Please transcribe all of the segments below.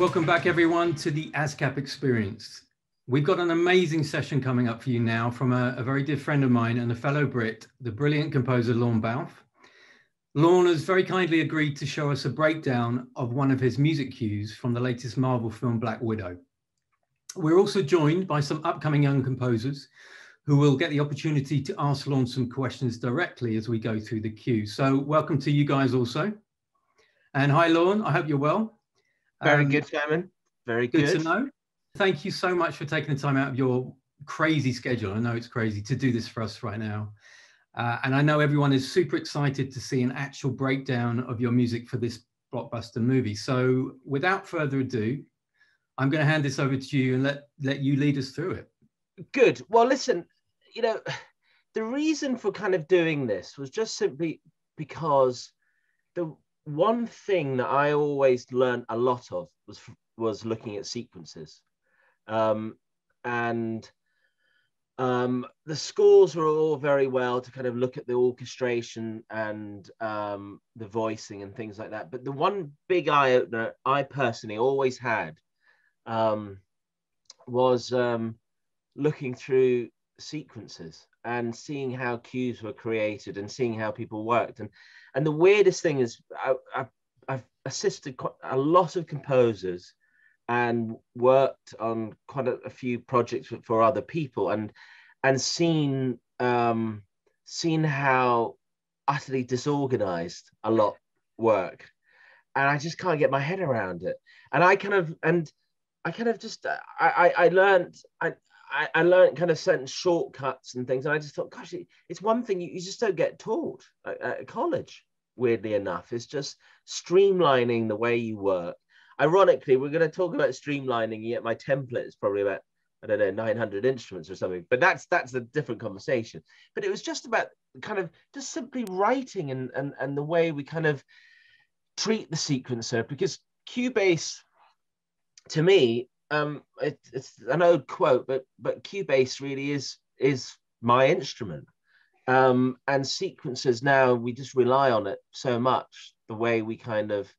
Welcome back, everyone, to the ASCAP experience. We've got an amazing session coming up for you now from a, a very dear friend of mine and a fellow Brit, the brilliant composer Lorne Balfe. Lorne has very kindly agreed to show us a breakdown of one of his music cues from the latest Marvel film Black Widow. We're also joined by some upcoming young composers who will get the opportunity to ask Lorne some questions directly as we go through the cue. So welcome to you guys also. And hi, Lorne, I hope you're well. Very um, good, Simon. Very good. Good to know. Thank you so much for taking the time out of your crazy schedule. I know it's crazy to do this for us right now. Uh, and I know everyone is super excited to see an actual breakdown of your music for this blockbuster movie. So without further ado, I'm going to hand this over to you and let, let you lead us through it. Good. Well, listen, you know, the reason for kind of doing this was just simply because the one thing that I always learned a lot of was was looking at sequences, um, and um, the scores were all very well to kind of look at the orchestration and um, the voicing and things like that. But the one big eye opener I personally always had um, was um, looking through sequences and seeing how cues were created and seeing how people worked. And and the weirdest thing is I, I, I've assisted a lot of composers and worked on quite a, a few projects for other people and and seen um, seen how utterly disorganized a lot work. And i just can't get my head around it. And i kind of and i kind of just i i, I learned i I, I learned kind of certain shortcuts and things and i just thought gosh it's one thing you, you just don't get taught at, at college weirdly enough it's just streamlining the way you work ironically, we're going to talk about streamlining. Yet my template is probably about I don't know 900 instruments or something. But that's that's a different conversation. But it was just about kind of just simply writing and and and the way we kind of treat the sequencer because Cubase, to me, um, it, it's an old quote, but but Cubase really is is my instrument. Um, and sequencers now we just rely on it so much the way we kind of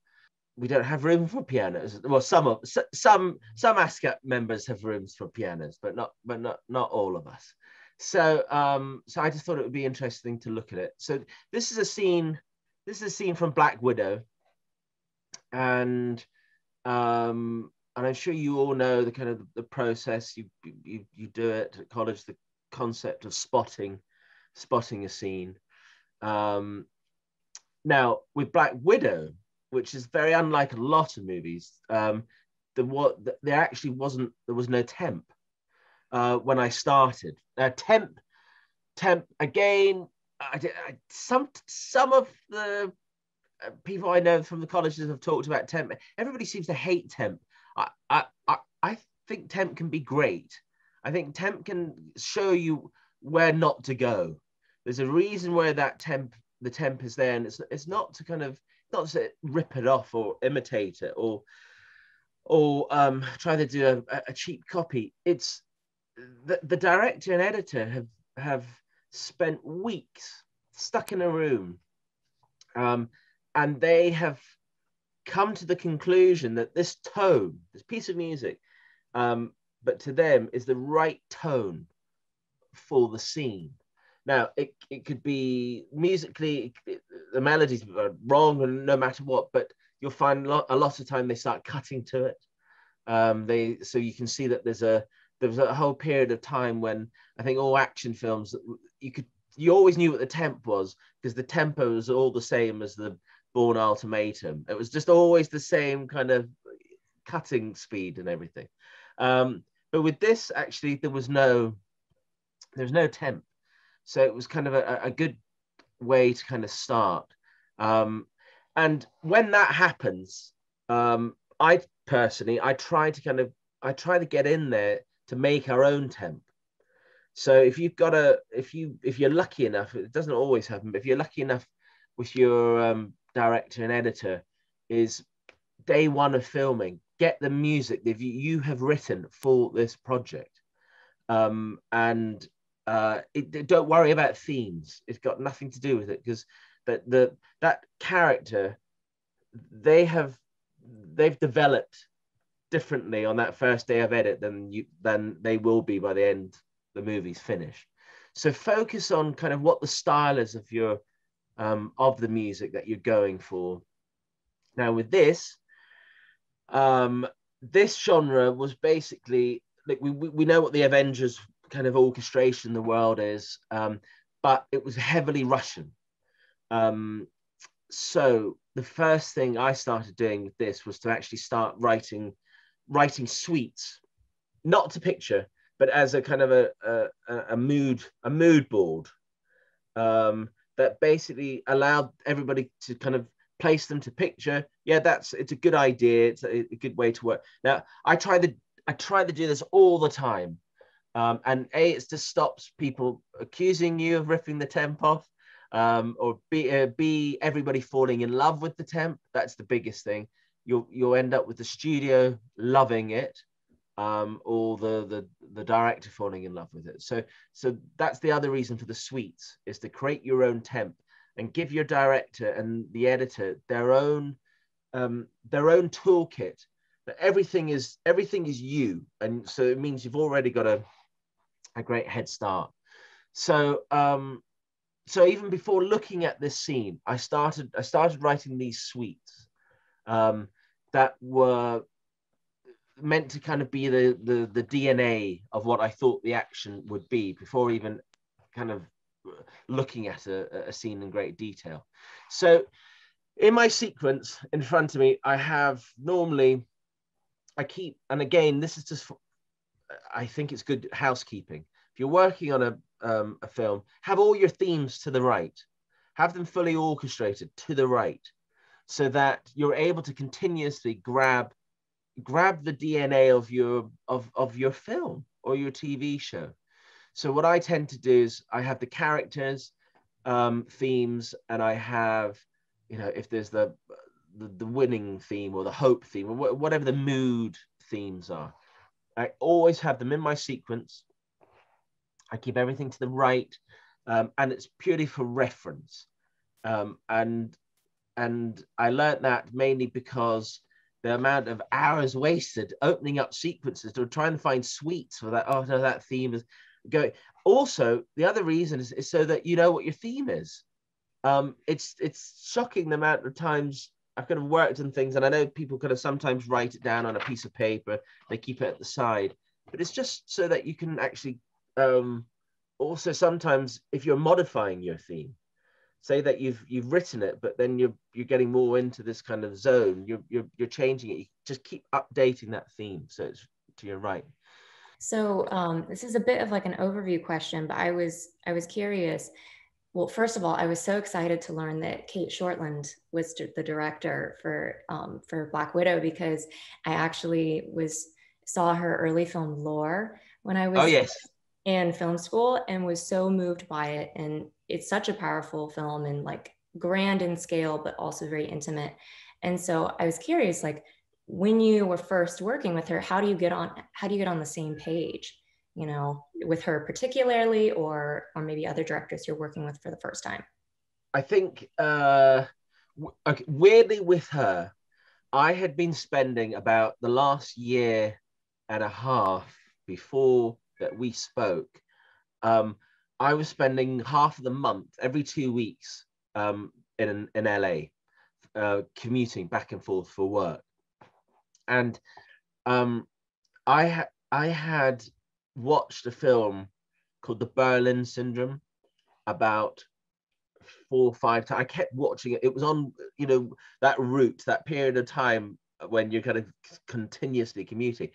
we don't have room for pianos. Well, some of some some ASCAP members have rooms for pianos, but not but not not all of us. So um, so I just thought it would be interesting to look at it. So this is a scene. This is a scene from Black Widow, and um, and I'm sure you all know the kind of the process. You you you do it at college. The concept of spotting, spotting a scene. Um, now with Black Widow, which is very unlike a lot of movies. Um, the what there actually wasn't there was no temp uh, when I started. Uh, temp, temp again. I, I, some some of the uh, people I know from the colleges have talked about temp. Everybody seems to hate temp. I I I, think temp can be great. I think temp can show you where not to go. There's a reason where that temp the temp is there, and it's it's not to kind of not to rip it off or imitate it or or um, try to do a, a cheap copy. It's the, the director and editor have have spent weeks stuck in a room, um, and they have come to the conclusion that this tone, this piece of music, um, but to them is the right tone for the scene. Now, it, it could be musically, it, the melodies are wrong and no matter what, but you'll find a lot, a lot of time they start cutting to it. Um, they so you can see that there's a there was a whole period of time when I think all action films you could you always knew what the temp was because the tempo was all the same as the Bourne Ultimatum. It was just always the same kind of cutting speed and everything. Um, but with this, actually, there was no there was no temp. So it was kind of a, a good way to kind of start. Um, and when that happens, um, I personally, I try to kind of, I try to get in there to make our own temp. So if you've got a, if you, if you're lucky enough, it doesn't always happen, but if you're lucky enough with your um, director and editor, is day one of filming, get the music that you, have written for this project. Um, and uh, it, don't worry about themes. It's got nothing to do with it because that the that character they have they've developed differently on that first day of edit than you than they will be by the end the movie's finished. So focus on kind of what the style is of your um, of the music that you're going for. Now with this, um, this genre was basically like we, we know what the Avengers kind of orchestration the world is, um, but it was heavily Russian. Um, so the first thing I started doing with this was to actually start writing writing suites, not to picture, but as a kind of a, a, a mood a mood board um, that basically allowed everybody to kind of place them to picture. Yeah, that's it's a good idea. It's a, a good way to work. Now I try to I try to do this all the time, um, and a it just stops people accusing you of ripping the temp off. Um, or B, uh, B, everybody falling in love with the temp. That's the biggest thing you'll you'll end up with the studio loving it um, or the, the the director falling in love with it. So so that's the other reason for the suites is to create your own temp and give your director and the editor their own um, their own toolkit. But everything is everything is you, and so it means you've already got a a great head start. So um, so even before looking at this scene, I started I started writing these suites um, that were meant to kind of be the, the the DNA of what I thought the action would be before even kind of looking at a, a scene in great detail. So in my sequence in front of me, I have normally I keep and again this is just I think it's good housekeeping. If you're working on a um, a film, have all your themes to the right, have them fully orchestrated to the right so that you're able to continuously grab grab the DNA of your of, of your film or your TV show. So what I tend to do is I have the characters, um, themes, and I have, you know, if there's the the, the winning theme or the hope theme or wh- whatever the mood themes are, I always have them in my sequence. I keep everything to the right, um, and it's purely for reference. Um, and and I learned that mainly because the amount of hours wasted opening up sequences or trying to find suites for that. Oh no, that theme is going. Also, the other reason is, is so that you know what your theme is. Um, it's it's shocking the amount of times I've kind of worked on things, and I know people kind of sometimes write it down on a piece of paper. They keep it at the side, but it's just so that you can actually. Um, also, sometimes if you're modifying your theme, say that you've you've written it but then you're you're getting more into this kind of zone. You're you're, you're changing it. You just keep updating that theme so it's to your right. So um, this is a bit of like an overview question but i was i was curious. Well first of all i was so excited to learn that Cate Shortland was the director for um, for black widow because i actually was saw her early film lore when i was oh yes. in film school and was so moved by it and it's such a powerful film and like grand in scale but also very intimate. And so i was curious like when you were first working with her how do you get on how do you get on the same page you know with her particularly or or maybe other directors you're working with for the first time? I think uh okay, weirdly with her i had been spending about the last year and a half before that we spoke, um, I was spending half of the month every two weeks um, in in LA, uh, commuting back and forth for work, and um, I ha- I had watched a film called The Berlin Syndrome about four or five times. I kept watching it. It was on, you know, that route, that period of time when you're kind of continuously commuting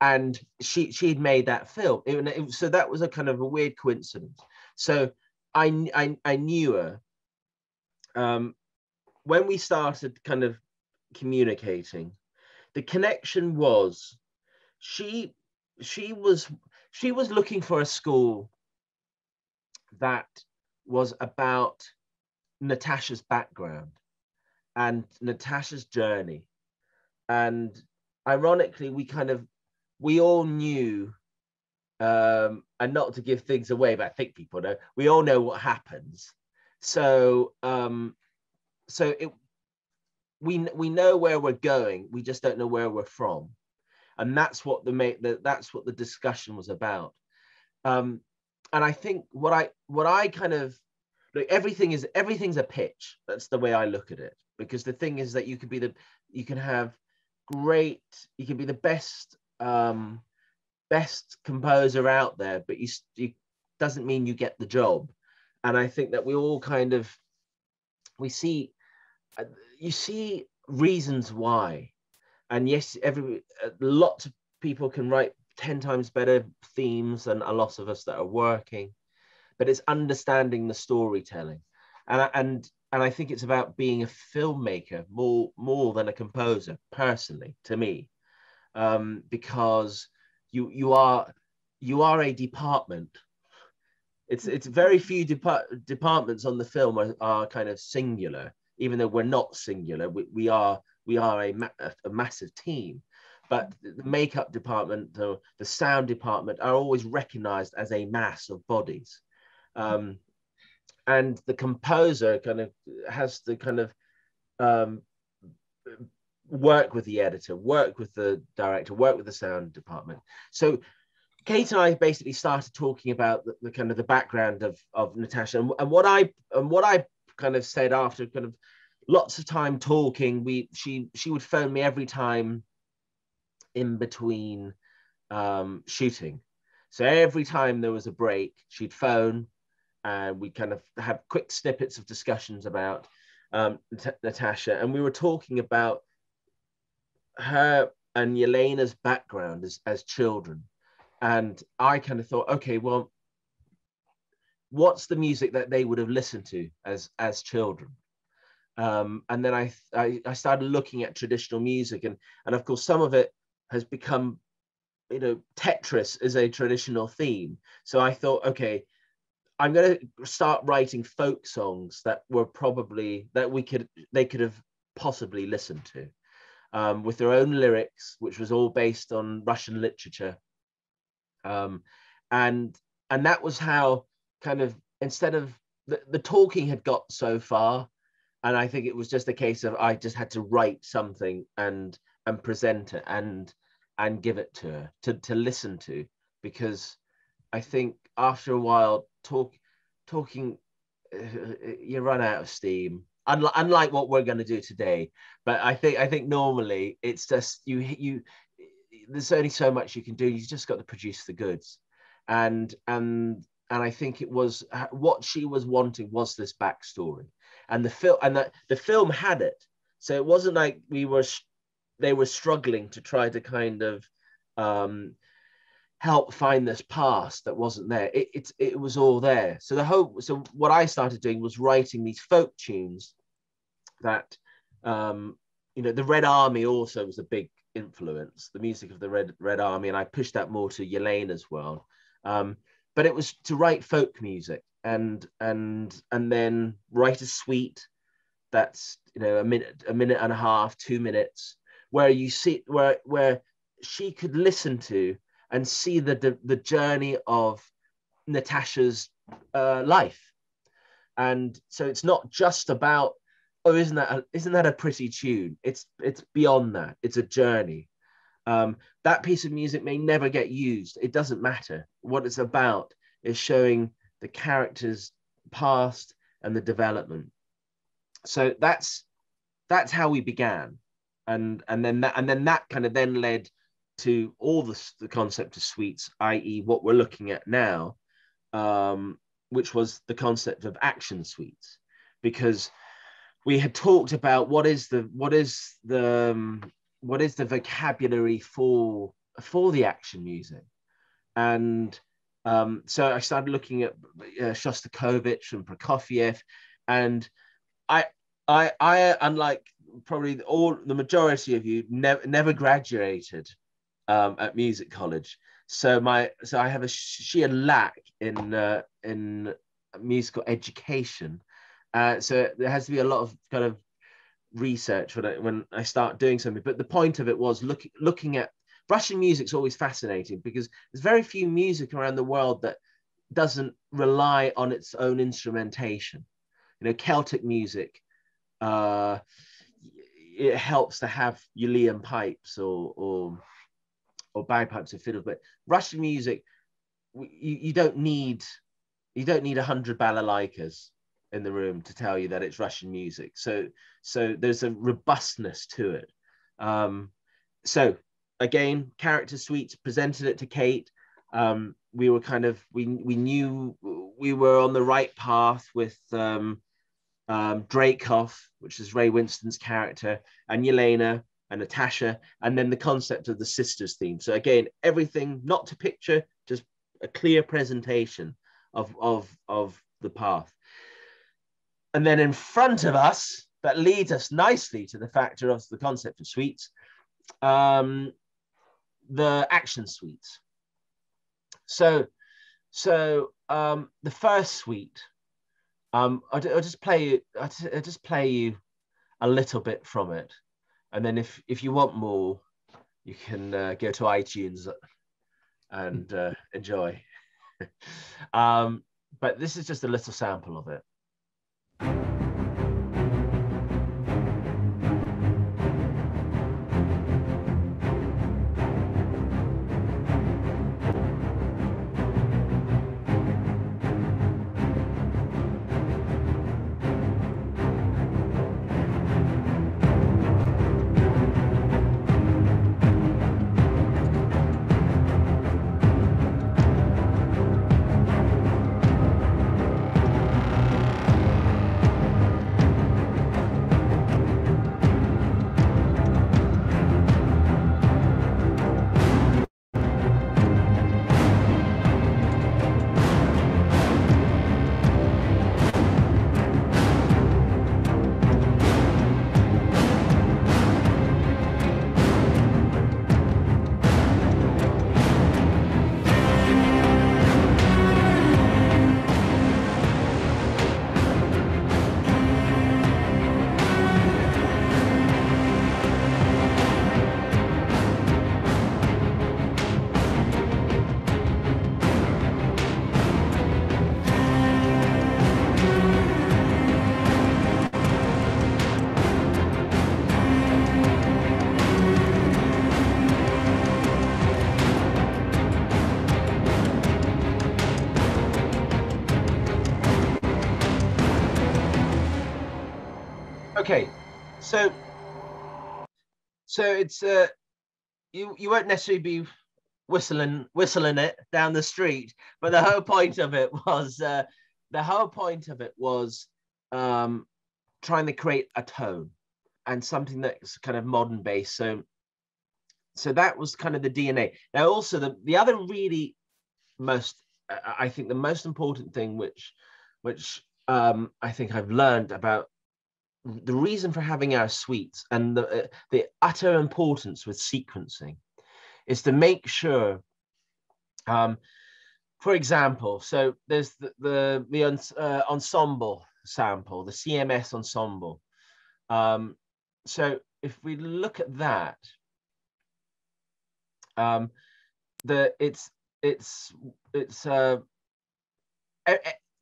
and she she'd made that film. It, it, so that was a kind of a weird coincidence. So I I, I knew her. Um, when we started kind of communicating, the connection was she she was she was looking for a school that was about Natasha's background and Natasha's journey. And ironically, we kind of we all knew, um, and not to give things away, but I think people know, we all know what happens. So, um, so it, we we know where we're going. We just don't know where we're from. and that's what the make that that's what the discussion was about. Um, and I think what I what I kind of like everything is everything's a pitch. That's the way I look at it. Because the thing is that you could be the you can have great you can be the best um best composer out there, but you, you doesn't mean you get the job. And I think that we all kind of we see uh, you see reasons why. And yes every uh, lots of people can write 10 times better themes than a lot of us that are working but it's understanding the storytelling. And and and i think it's about being a filmmaker more more than a composer personally to me um, because you you are you are a department. It's it's very few depart- departments on the film are, are kind of singular even though we're not singular. We, we are we are a, ma- a massive team. But the makeup department the, the sound department are always recognized as a mass of bodies. Um, and the composer kind of has to kind of um, work with the editor work with the director work with the sound department so Cate and I basically started talking about the, the, kind of the background of of Natasha and, and what I and what I kind of said after kind of lots of time talking. We she she would phone me every time in between um, shooting. So every time there was a break, she'd phone, and we kind of have quick snippets of discussions about um, Natasha, and we were talking about her and Yelena's background as, as children and I kind of thought, okay, well, what's the music that they would have listened to as as children? Um, and then I, I, I started looking at traditional music, and and of course some of it has become, you know, Tetris is a traditional theme. So I thought, okay, I'm going to start writing folk songs that were probably that we could they could have possibly listened to, um, with their own lyrics, which was all based on Russian literature. Um, and and that was how kind of instead of the, the talking had got so far and i think it was just a case of i just had to write something and and present it and and give it to her to, to listen to. Because i think after a while talk talking uh, you run out of steam unlike, unlike what we're going to do today but i think i think normally it's just you you there's only so much you can do. You just got to produce the goods, and and and I think it was uh, what she was wanting was this backstory, and the film and the, the film had it. So it wasn't like we were they were struggling to try to kind of um, help find this past that wasn't there. It, it it was all there. So the hope. So what I started doing was writing these folk tunes that um, you know the Red Army also was a big influence, the music of the Red Red Army, and I pushed that more to Yelena's world. Um, but it was to write folk music and and and then write a suite that's you know a minute a minute and a half two minutes where you see where where she could listen to and see the the, the journey of natasha's uh, life and so it's not just about oh, isn't that a, isn't that a pretty tune? It's it's beyond that. It's a journey. Um, that piece of music may never get used. It doesn't matter. What it's about is showing the character's past and the development. So that's that's how we began, and and then that and then that kind of then led to all the, the concept of suites, i.e., what we're looking at now, um, which was the concept of action suites, because we had talked about what is the what is the um, what is the vocabulary for for the action music and um, so I started looking at uh, Shostakovich and Prokofiev, and I, I, I, unlike probably all the majority of you, never never graduated um, at music college. So my, so I have a sheer lack in uh, in musical education, uh, so there has to be a lot of kind of research when I, when I start doing something. But the point of it was look, looking at Russian music's always fascinating because there's very few music around the world that doesn't rely on its own instrumentation. You know, Celtic music, uh, it helps to have Uilleann pipes or, or or bagpipes or fiddle, but Russian music, you, you don't need you don't need a hundred balalaikas in the room to tell you that it's Russian music. So so there's a robustness to it. Um, so again, character suites presented it to Cate. Um, we were kind of we we knew we were on the right path with um, um, which is Ray Winstone's character, and Yelena and Natasha, and then the concept of the sisters theme. So again, everything not to picture, just a clear presentation of of of the path. And then in front of us, that leads us nicely to the factor of the concept of suites, um, the action suites. So, so um, the first suite, um, I'll, I'll just play you. I'll just play you a little bit from it, and then if if you want more, you can uh, go to iTunes and uh, enjoy. um, but this is just a little sample of it. So it's uh, you you won't necessarily be whistling whistling it down the street, but the whole point of it was uh, the whole point of it was um, trying to create a tone and something that's kind of modern based. So so that was kind of the DNA. Now also the the other really most I think the most important thing which which um, I think I've learned about the reason for having our suites and the, uh, the utter importance with sequencing is to make sure um, for example so there's the the, the uh, ensemble sample the cms ensemble. Um, so if we look at that um, the it's it's it's uh,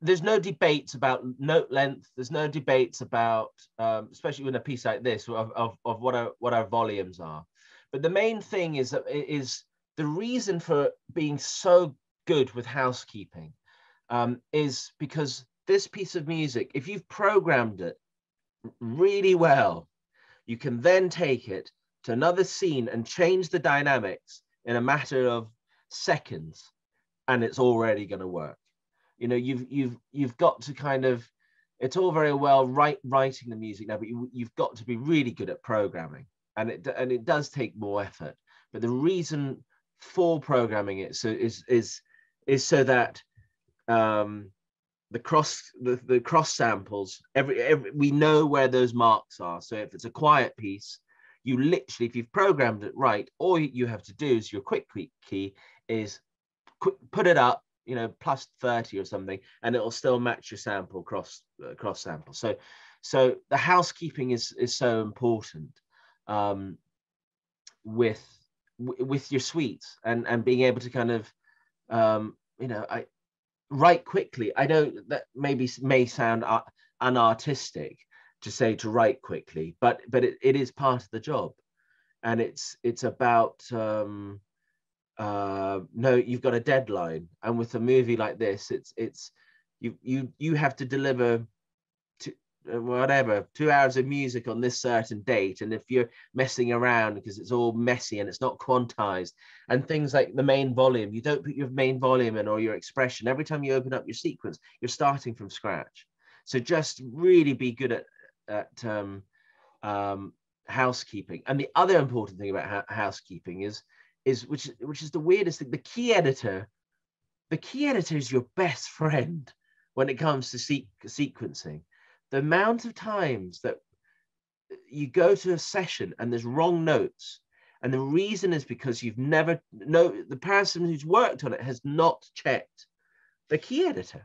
there's no debates about note length. There's no debates about, um, especially in a piece like this, of, of, of what our what our volumes are. But the main thing is that is the reason for being so good with housekeeping um, is because this piece of music, if you've programmed it really well, you can then take it to another scene and change the dynamics in a matter of seconds, and it's already going to work you know you've you've you've got to kind of it's all very well write, writing the music now but you, you've got to be really good at programming. And it and it does take more effort. But the reason for programming it so is is is so that um the cross the, the cross samples every, every we know where those marks are. So if it's a quiet piece you literally if you've programmed it right all you have to do is your quick key is put it up you know plus 30 or something and it'll still match your sample cross uh, cross sample. So so the housekeeping is is so important um, with with your suites and and being able to kind of um, you know i write quickly i know that maybe may sound unartistic to say to write quickly but but it, it is part of the job. And it's it's about um, uh, no, you've got a deadline. And with a movie like this, it's it's you you you have to deliver to uh, whatever two hours of music on this certain date. And if you're messing around because it's all messy and it's not quantized, and things like the main volume, you don't put your main volume in or your expression. Every time you open up your sequence, you're starting from scratch. So just really be good at at um, um, housekeeping. And the other important thing about ha- housekeeping is is which which is the weirdest thing. The key editor, the key editor is your best friend when it comes to se- sequencing. The amount of times that you go to a session and there's wrong notes, and the reason is because you've never no the person who's worked on it has not checked the key editor.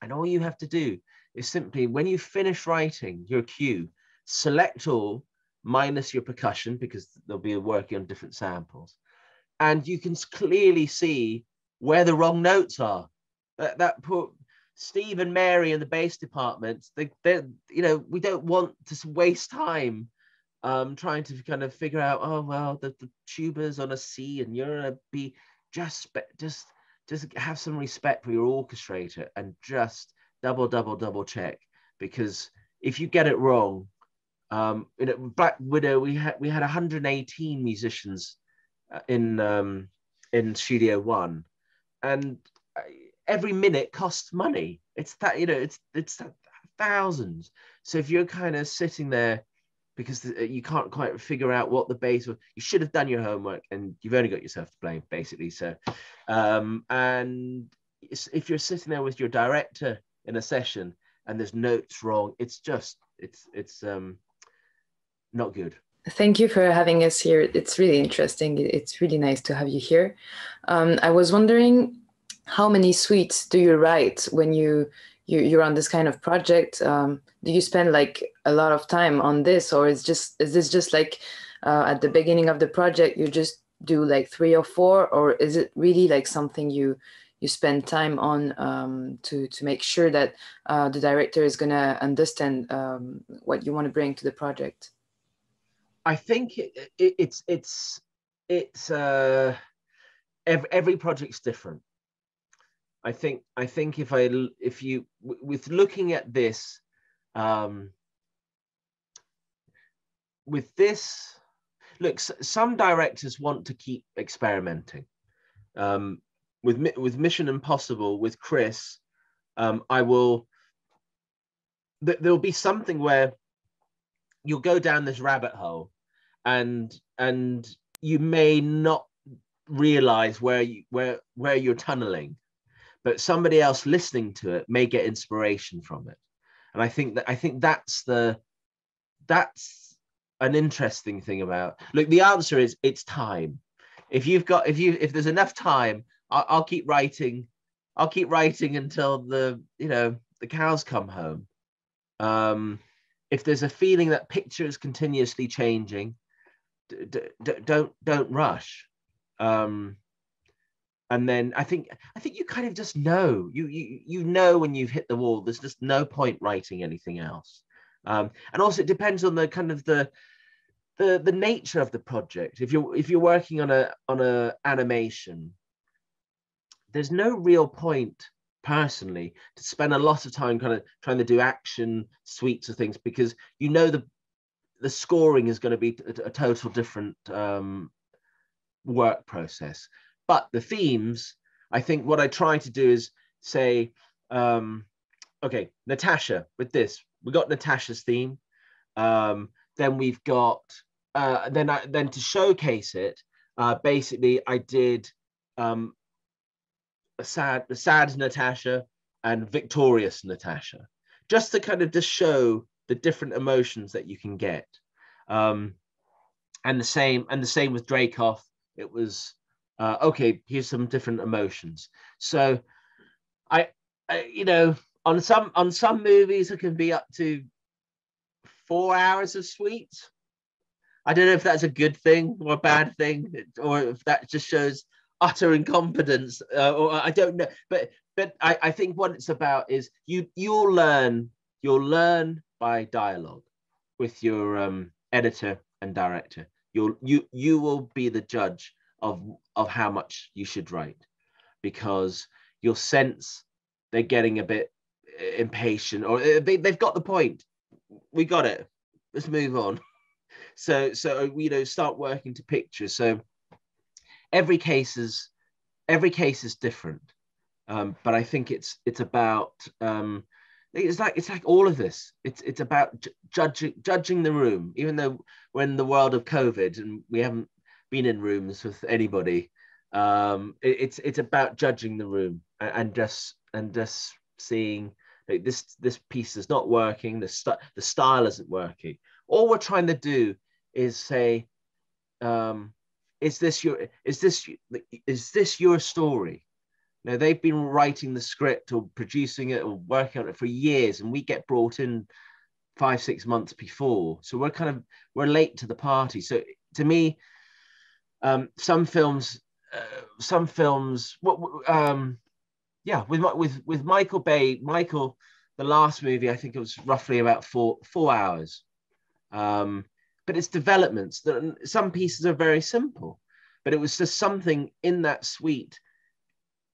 And all you have to do is simply when you finish writing your cue, select all minus your percussion because they'll be working on different samples. And you can clearly see where the wrong notes are. That, that put Steve and Mary in the bass department, they, they, you know, we don't want to waste time um, trying to kind of figure out, oh, well, the, the tuba's on a C and you're on a B. Just, just, just have some respect for your orchestrator and just double, double, double check because if you get it wrong, um, in Black Widow, we had we had 118 musicians uh, in um, in Studio One, and uh, every minute costs money. It's that you know, it's it's thousands. So if you're kind of sitting there because you can't quite figure out what the bass was, you should have done your homework, and you've only got yourself to blame, basically. So, um, and if you're sitting there with your director in a session and there's notes wrong, it's just it's it's um not good. Thank you for having us here. It's really interesting. It's really nice to have you here. Um, I was wondering how many suites do you write when you, you you're on this kind of project? Um, do you spend like a lot of time on this, or is just is this just like uh, at the beginning of the project you just do like three or four, or is it really like something you you spend time on um, to to make sure that uh, the director is gonna understand um, what you want to bring to the project? I think it, it, it's it's it's uh, every, every project's different. I think I think if I if you with looking at this, um, with this, look, some directors want to keep experimenting. Um, with with Mission Impossible with Chris, um, I will. There'll be something where you'll go down this rabbit hole and and you may not realize where you where where you're tunneling but somebody else listening to it may get inspiration from it. And i think that i think that's the that's an interesting thing about look the answer is it's time. If you've got if you if there's enough time I'll, I'll keep writing i'll keep writing until the you know the cows come home. Um if there's a feeling that picture is continuously changing d- d- don't don't rush. Um and then i think i think you kind of just know. You you you know when you've hit the wall there's just no point writing anything else. Um and also it depends on the kind of the the the nature of the project. If you're if you're working on a on a animation there's no real point personally to spend a lot of time kind of trying to do action suites of things because you know the the scoring is going to be a, a total different um, work process. But the themes i think what i try to do is say um, okay natasha with this we got natasha's theme um, then we've got uh, then I, then to showcase it uh, basically i did um, sad, sad Natasha and victorious Natasha, just to kind of just show the different emotions that you can get. Um, and the same, and the same with Dreykov. It was uh, okay. Here's some different emotions. So, I, I, you know, on some on some movies it can be up to four hours of suites. I don't know if that's a good thing or a bad thing, or if that just shows utter incompetence uh, or i don't know but but I, I think what it's about is you you'll learn you'll learn by dialogue with your um, editor and director. You'll you you will be the judge of of how much you should write because you'll sense they're getting a bit impatient or uh, they, they've got the point. We got it. Let's move on. So so you know start working to pictures. So every case is every case is different. Um, but i think it's it's about um, it's like it's like all of this. It's it's about judging judging the room. Even though we're in the world of covid and we haven't been in rooms with anybody um, it, it's it's about judging the room and, and just and just seeing like, this this piece is not working. The st- the style isn't working. All we're trying to do is say um, is this your is this is this your story? Now they've been writing the script or producing it or working on it for years and we get brought in five six months before. So we're kind of we're late to the party. So to me um, some films, uh, some films, what, um, yeah, with with with Michael Bay, Michael, the last movie, I think it was roughly about four four hours, um, but it's developments. That some pieces are very simple, but it was just something in that suite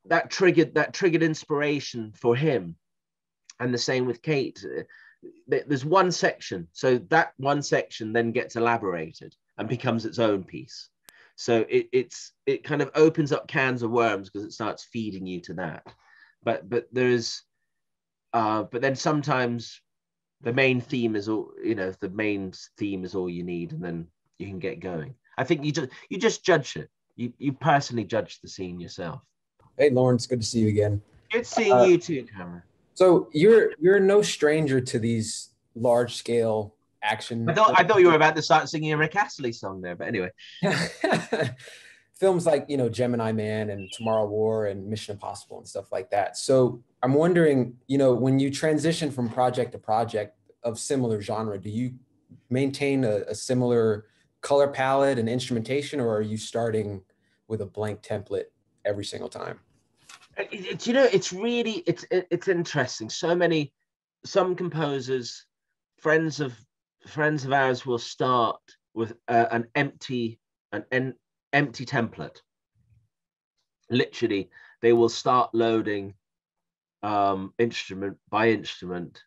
that triggered that triggered inspiration for him, and the same with Cate. There's one section, so that one section then gets elaborated and becomes its own piece. So it, it's it kind of opens up cans of worms because it starts feeding you to that. But but there's uh, but then sometimes the main theme is all you know the main theme is all you need and then you can get going. I think you just you just judge it. You you personally judge the scene yourself. Hey Lawrence, good to see you again. Good seeing uh, you too, Cameron. So you're you're no stranger to these large scale action. I thought I thought you were about to start singing a Rick Astley song there, but anyway. Films like you know Gemini Man and Tomorrow War and Mission Impossible and stuff like that. So I'm wondering, you know, when you transition from project to project of similar genre, do you maintain a, a similar color palette and instrumentation, or are you starting with a blank template every single time? It, it, you know, it's really it's it, it's interesting. So many, some composers, friends of friends of ours will start with uh, an empty an empty template. Literally, they will start loading um, instrument by instrument.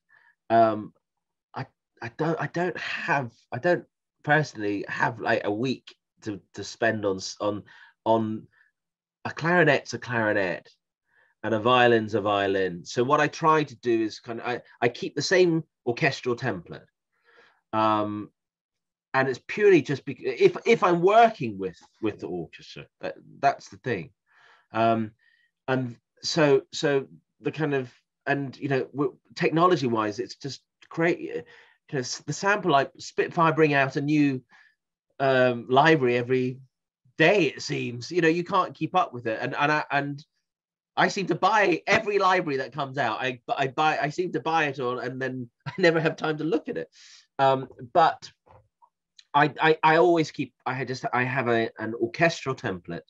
Um, I I don't I don't have I don't personally have like a week to to spend on on on a clarinet's a clarinet and a violin's a violin. So what I try to do is kind of I, I keep the same orchestral template um, and it's purely just because if if I'm working with with the orchestra, that, that's the thing. Um, and so so the kind of and you know technology wise, it's just great. You know, the sample like Spitfire bring out a new um, library every day. It seems you know you can't keep up with it, and and I, and I seem to buy every library that comes out. I I buy I seem to buy it all, and then I never have time to look at it. Um, but I, I, I always keep I just I have a, an orchestral template,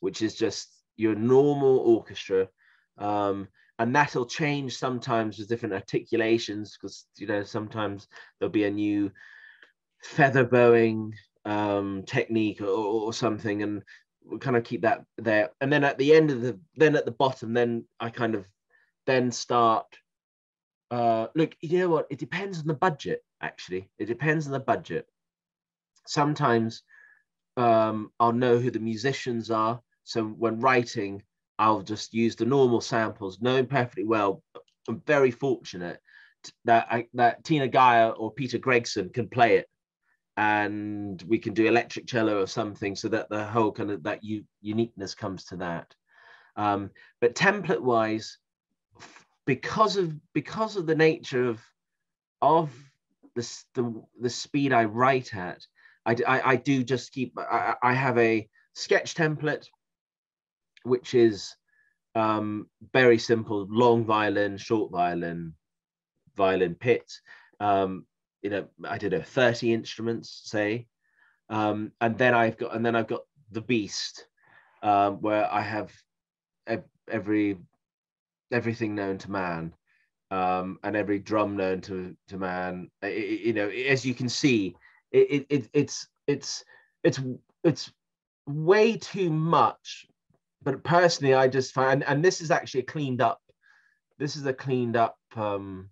which is just your normal orchestra. Um, and that'll change sometimes with different articulations because you know sometimes there'll be a new feather bowing um, technique or, or something and we'll kind of keep that there and then at the end of the then at the bottom then i kind of then start uh look you know what it depends on the budget actually. It depends on the budget. Sometimes um, I'll know who the musicians are. So when writing, I'll just use the normal samples, knowing perfectly well. I'm very fortunate that I, that Tina Geyer or Peter Gregson can play it, and we can do electric cello or something, so that the whole kind of that u- uniqueness comes to that. Um, but template wise, because of because of the nature of of the, the, the speed I write at, I, I, I do just keep, I, I have a sketch template, which is um, very simple, long violin, short violin, violin pit. Um, you know, I did a 30 instruments, say, um, and then I've got, and then I've got the beast, um, where I have every everything known to man um, and every drum known to to man. It, you know, as you can see, it, it it's it's it's it's way too much. But personally, I just find, and this is actually a cleaned up. This is a cleaned up um,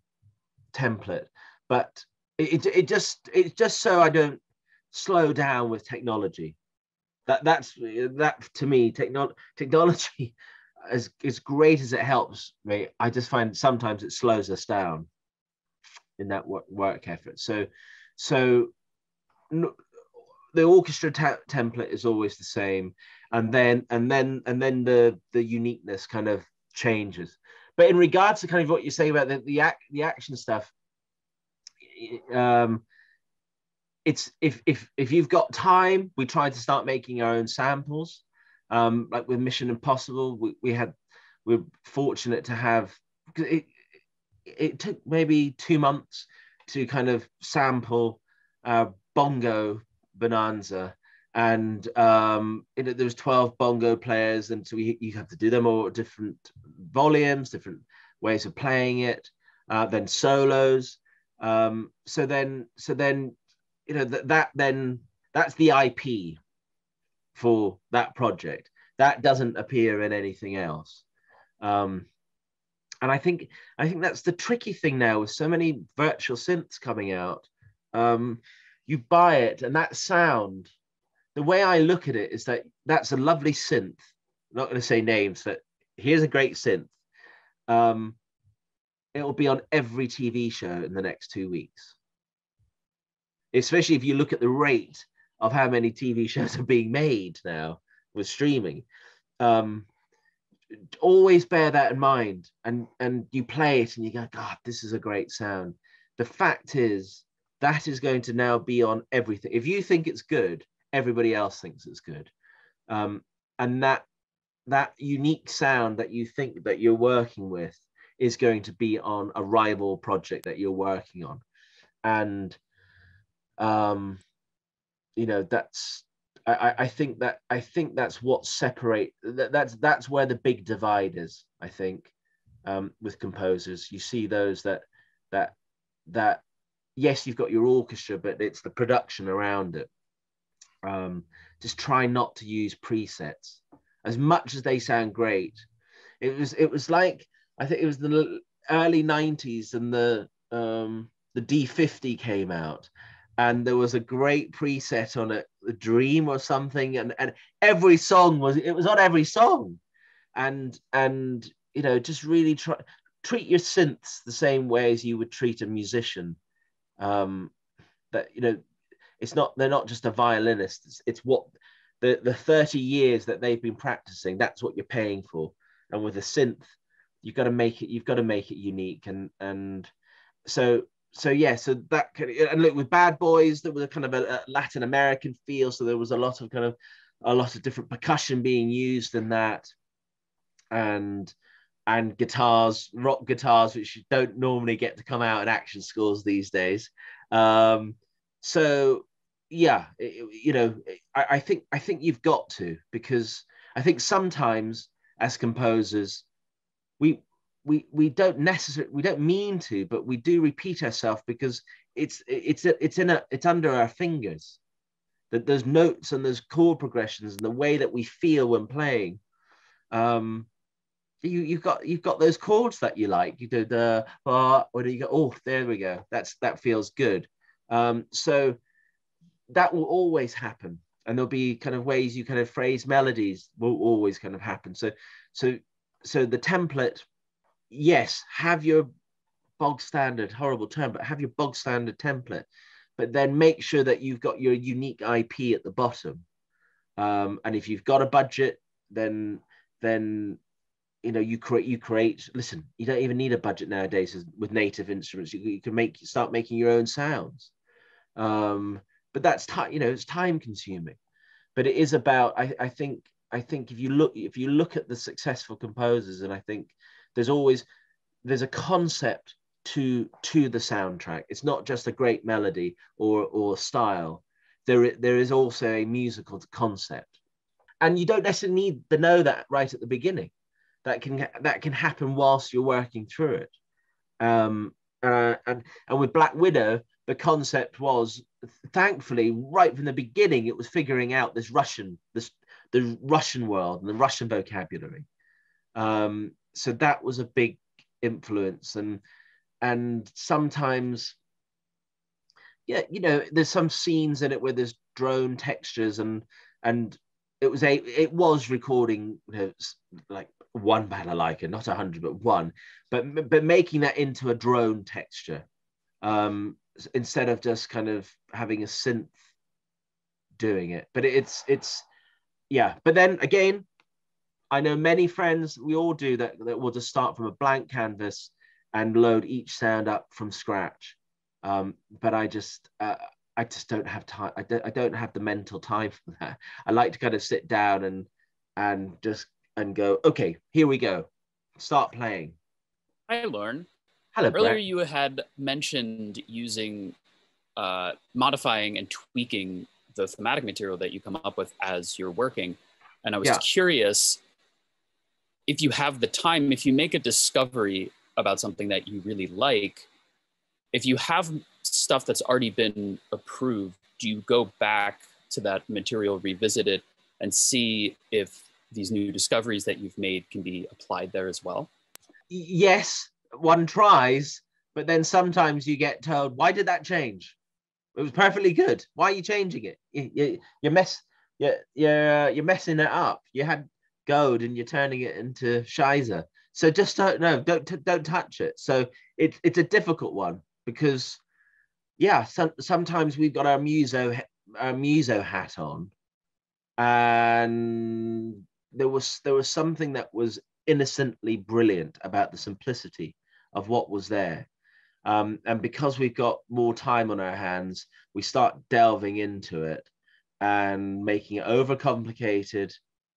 template, but it, it just it's just so I don't slow down with technology. That that's that to me, techno- technology, as as great as it helps me, I just find sometimes it slows us down in that work, work effort. So so the orchestra template is always the same and then and then and then the the uniqueness kind of changes. But in regards to kind of what you say about the the, act, the action stuff um it's if if if you've got time we try to start making our own samples. Um like with mission impossible we, we had we're fortunate to have it it took maybe two months to kind of sample uh, bongo bonanza. And um, you know, there was 12 bongo players and so we, you have to do them all different volumes different ways of playing it uh, then solos. Um, so then so then you know that, that then that's the ip for that project. That doesn't appear in anything else. Um, and i think i think that's the tricky thing now with so many virtual synths coming out. Um, you buy it and that sound the way i look at it is that that's a lovely synth. I'm not going to say names but here's a great synth. Um, it'll be on every tv show in the next two weeks. Especially if you look at the rate of how many tv shows are being made now with streaming. Um, always bear that in mind and and you play it and you go god this is a great sound. The fact is that is going to now be on everything. If you think it's good, everybody else thinks it's good. Um, and that that unique sound that you think that you're working with is going to be on a rival project that you're working on. And um, you know, that's I, I think that I think that's what separate that, that's that's where the big divide is, I think, um, with composers. You see those that that that yes, you've got your orchestra, but it's the production around it. Um, just try not to use presets as much as they sound great. It was it was like I think it was the early '90s and the um, the D50 came out, and there was a great preset on it, the Dream or something, and and every song was it was on every song, and and you know just really try treat your synths the same way as you would treat a musician um, that you know it's not they're not just a violinist. It's, it's what the the 30 years that they've been practicing that's what you're paying for. And with a synth you've got to make it you've got to make it unique. And and so so yeah so that of, and look with bad boys there was a kind of a, a latin american feel. So there was a lot of kind of a lot of different percussion being used in that. And and guitars, rock guitars, which don't normally get to come out in action scores these days. Um, so yeah, it, you know, I, I, think I think you've got to because I think sometimes as composers, we we we don't necessarily we don't mean to, but we do repeat ourselves because it's it's it's in a it's under our fingers that there's notes and there's chord progressions and the way that we feel when playing. Um, you you've got you've got those chords that you like. You do the uh, do you go? Oh, there we go. That's that feels good. Um, so that will always happen, and there'll be kind of ways you kind of phrase melodies will always kind of happen. So so so the template, yes, have your bog standard horrible term, but have your bog standard template, but then make sure that you've got your unique IP at the bottom. Um, and if you've got a budget, then then you know you create you create listen you don't even need a budget nowadays with native instruments. You, you can make start making your own sounds. Um, but that's time you know it's time consuming. But it is about I, I think i think if you look if you look at the successful composers and i think there's always there's a concept to to the soundtrack. It's not just a great melody or or style. There there is also a musical concept. And you don't necessarily need to know that right at the beginning that can that can happen whilst you're working through it. Um, uh, and and with Black Widow, the concept was thankfully right from the beginning it was figuring out this russian this the russian world and the russian vocabulary um, so that was a big influence and and sometimes yeah you know there's some scenes in it where there's drone textures and and it was a it was recording you know, like one balalaika not a hundred but one but but making that into a drone texture um instead of just kind of having a synth doing it. But it's it's yeah. But then again i know many friends we all do that that will just start from a blank canvas and load each sound up from scratch. Um, but i just uh, i just don't have time I don't, I don't have the mental time for that. I like to kind of sit down and and just and go okay here we go start playing hi Lorne hello earlier Brett. you had mentioned using uh, modifying and tweaking the thematic material that you come up with as you're working and i was Yeah. curious if you have the time if you make a discovery about something that you really like if you have stuff that's already been approved do you go back to that material revisit it and see if these new discoveries that you've made can be applied there as well yes, one tries, but then sometimes you get told, "Why did that change? It was perfectly good. Why are you changing it? You, you, you mess, you, you're uh, you're messing it up. You had gold and you're turning it into shizer. So just don't no, don't don't touch it. So it's it's a difficult one because, yeah, some, sometimes we've got our muso our muso hat on, and there was there was something that was innocently brilliant about the simplicity of what was there. Um, and because we've got more time on our hands, we start delving into it and making it overcomplicated.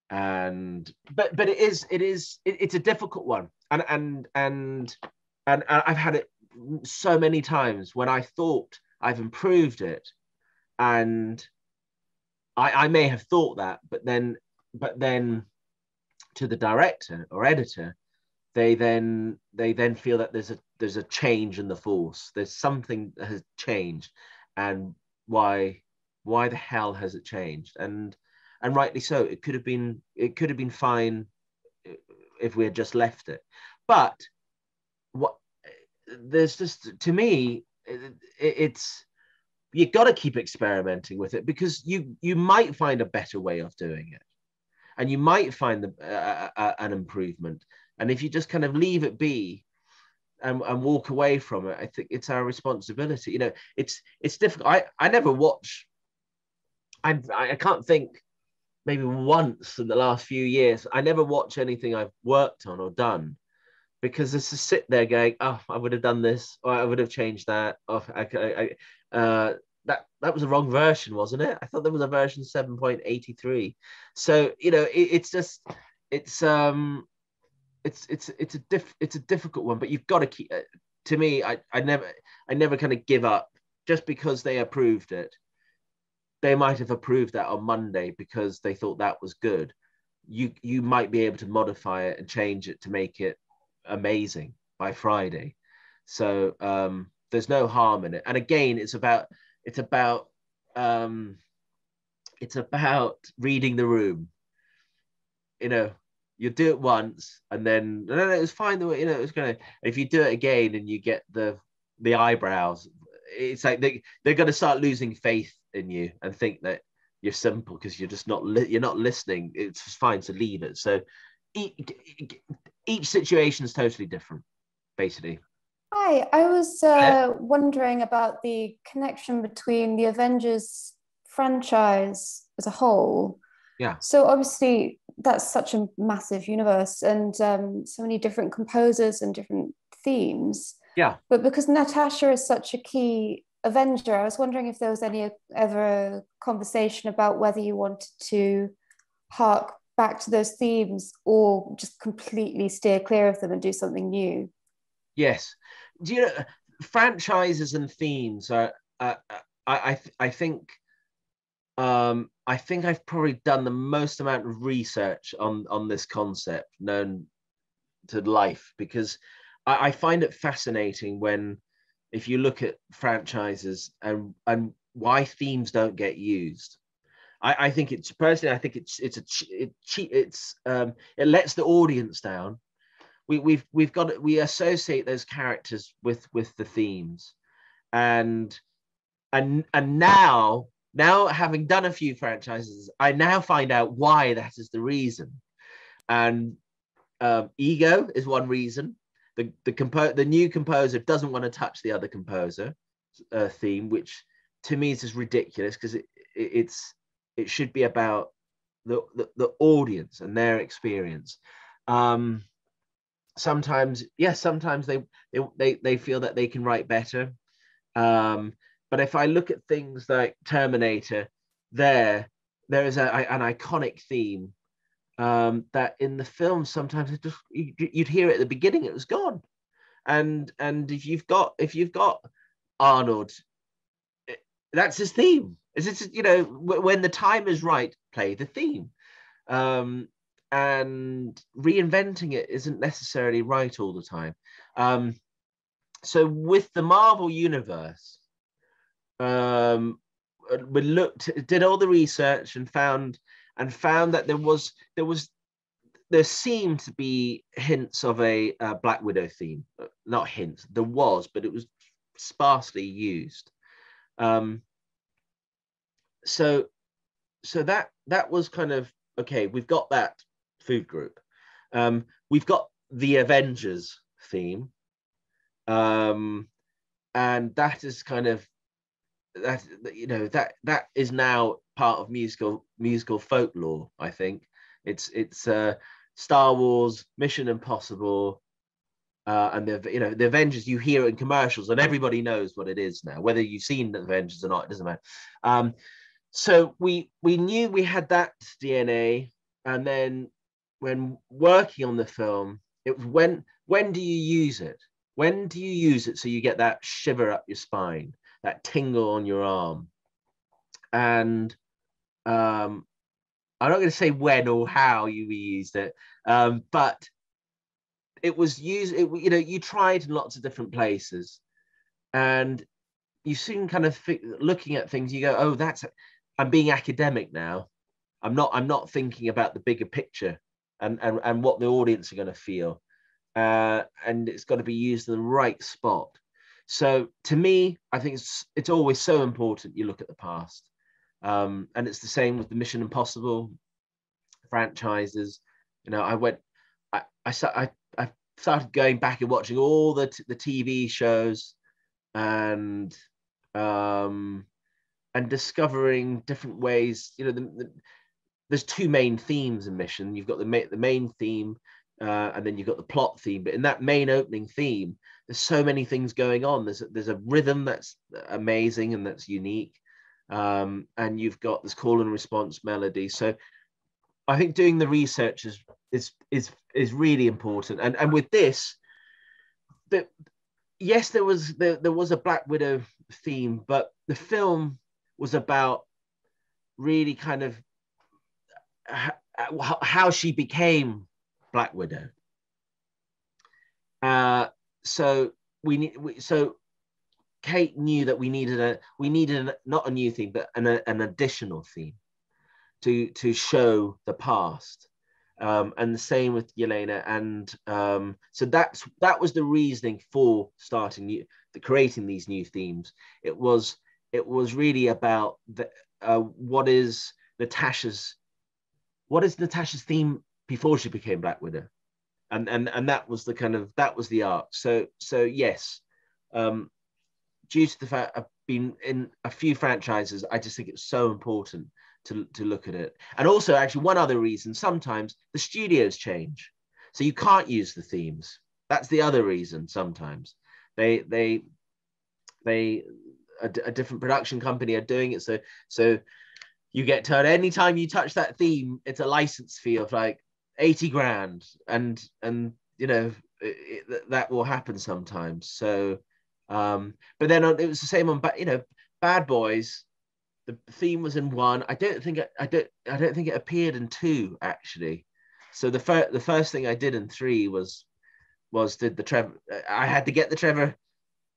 And but but it is it is it, it's a difficult one, and and and and I've had it so many times when I thought I've improved it, and I I may have thought that, but then but then to the director or editor they then they then feel that there's a there's a change in the force. There's something that has changed. And why why the hell has it changed? And and rightly so. It could have been it could have been fine if we had just left it. But what there's just to me it, it's you got to keep experimenting with it because you you might find a better way of doing it and you might find the, uh, uh, an improvement. And if you just kind of leave it be and, and walk away from it, I think it's our responsibility. You know, it's it's difficult. I, I never watch. I I can't think maybe once in the last few years. I never watch anything I've worked on or done because it's to sit there going, oh, I would have done this or I would have changed that. Or I, I, I uh, that that was the wrong version, wasn't it? I thought there was a version 7.83. So you know, it, it's just it's um it's it's it's a diff it's a difficult one, but you've got to keep. Uh, to me, I I never I never kind of give up just because they approved it. They might have approved that on Monday because they thought that was good. You you might be able to modify it and change it to make it amazing by Friday. So um, there's no harm in it. And again, it's about it's about um, it's about reading the room. You know, you do it once and then no, no, no, it's fine the way you know it's gonna. If you do it again and you get the the eyebrows, it's like they they're gonna start losing faith in you and think that you're simple because you're just not li- you're not listening. It's fine to leave it. So each, each situation is totally different, basically. Hi, I was uh, wondering about the connection between the Avengers franchise as a whole. Yeah. So obviously that's such a massive universe and um, so many different composers and different themes. Yeah. But because Natasha is such a key Avenger, I was wondering if there was any ever a conversation about whether you wanted to hark back to those themes or just completely steer clear of them and do something new. Yes. Do you know franchises and themes are? Uh, I I, I think. Um, I think I've probably done the most amount of research on on this concept known to life because I, I find it fascinating when if you look at franchises and and why themes don't get used. I, I think it's personally, I think it's it's a it, it's um, it lets the audience down. We, we've we've got we associate those characters with with the themes, and and and now now having done a few franchises, I now find out why that is the reason, and um, ego is one reason. The the compo- the new composer doesn't want to touch the other composer uh, theme, which to me is just ridiculous because it, it, it's it should be about the, the, the audience and their experience. Um, sometimes, yes, sometimes they, they they they feel that they can write better. Um, but if I look at things like Terminator, there there is a, an iconic theme um, that in the film sometimes it just you'd hear it at the beginning, it was gone. And and if you've got if you've got Arnold, it, that's his theme. Is it you know when the time is right, play the theme. Um, and reinventing it isn't necessarily right all the time. Um, so with the Marvel universe, um, we looked, did all the research and found and found that there was there was there seemed to be hints of a uh, Black Widow theme. Not hints, there was, but it was sparsely used. Um, so, so that that was kind of okay. We've got that food group. Um, we've got the Avengers theme, um, and that is kind of that you know that that is now part of musical musical folklore. I think it's it's uh, Star Wars, Mission Impossible, uh, and the you know the Avengers. You hear it in commercials, and everybody knows what it is now. Whether you've seen the Avengers or not, it doesn't matter. Um, so we we knew we had that DNA, and then when working on the film, it was when when do you use it? When do you use it so you get that shiver up your spine? that tingle on your arm. And um, I'm not going to say when or how you used it, um, but it was used. It, you know, you tried in lots of different places, and you soon kind of looking at things. You go, "Oh, that's." I'm being academic now. I'm not. I'm not thinking about the bigger picture and and, and what the audience are going to feel, uh, and it's got to be used in the right spot. So to me, I think it's it's always so important you look at the past, um, and it's the same with the Mission Impossible franchises. You know, I went, I I I, I started going back and watching all the t- the TV shows, and um, and discovering different ways. You know, the, the, there's two main themes in Mission. You've got the ma- the main theme, uh, and then you've got the plot theme. But in that main opening theme, there's so many things going on. There's a, there's a rhythm that's amazing and that's unique, um, and you've got this call and response melody. So I think doing the research is is is is really important. And and with this, the yes, there was there, there was a Black Widow theme, but the film was about really kind of how she became Black Widow. Uh, so we need so Cate knew that we needed a we needed a, not a new theme but an, a, an additional theme to to show the past um, and the same with Yelena and um, so that's that was the reasoning for starting new the, creating these new themes it was it was really about the uh, what is Natasha's what is Natasha's theme before she became Black Widow and and and that was the kind of that was the arc. So so yes, um, due to the fact I've been in a few franchises, I just think it's so important to to look at it. And also, actually, one other reason: sometimes the studios change, so you can't use the themes. That's the other reason. Sometimes they they they a, a different production company are doing it. So so you get told anytime you touch that theme, it's a license fee of like 80 grand and and you know it, it, that will happen sometimes. So um but then it was the same on But you know bad boys the theme was in one. I don't think i don't i don't think it appeared in two actually. So the first the first thing i did in three was was did the trevor i had to get the Trevor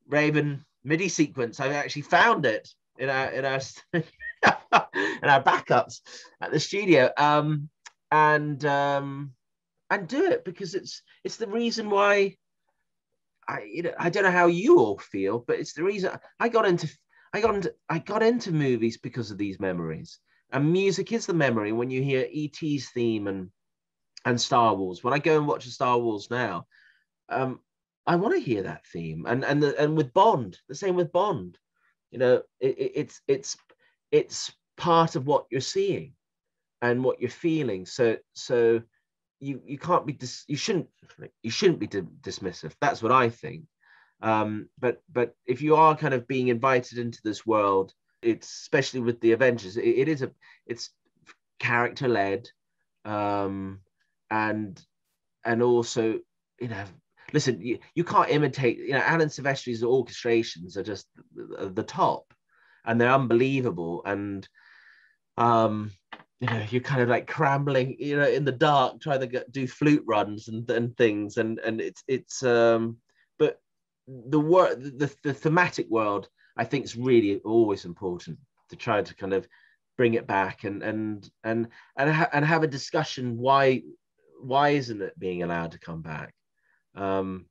Rabin MIDI sequence. I actually found it in our in our in our backups at the studio. Um, and um, and do it because it's it's the reason why I you know I don't know how you all feel, but it's the reason I got into I got into I got into movies because of these memories. And music is the memory when you hear ET's theme and and Star Wars. When I go and watch a Star Wars now, um, I want to hear that theme. And and the, and with Bond, the same with Bond. You know, it, it, it's it's it's part of what you're seeing and what you're feeling. So so you you can't be dis, you shouldn't you shouldn't be dismissive. That's what I think. Um, but but if you are kind of being invited into this world, it's especially with the Avengers, it, it is a it's character led, um, and and also you know listen you, you can't imitate you know Alan Silvestri's orchestrations are just the, the top, and they're unbelievable and um you know you're kind of like crambling you know in the dark trying to get, do flute runs and, and things and and it's it's um but the work the, the thematic world i think is really always important to try to kind of bring it back and and and and, ha- and have a discussion why why isn't it being allowed to come back? Um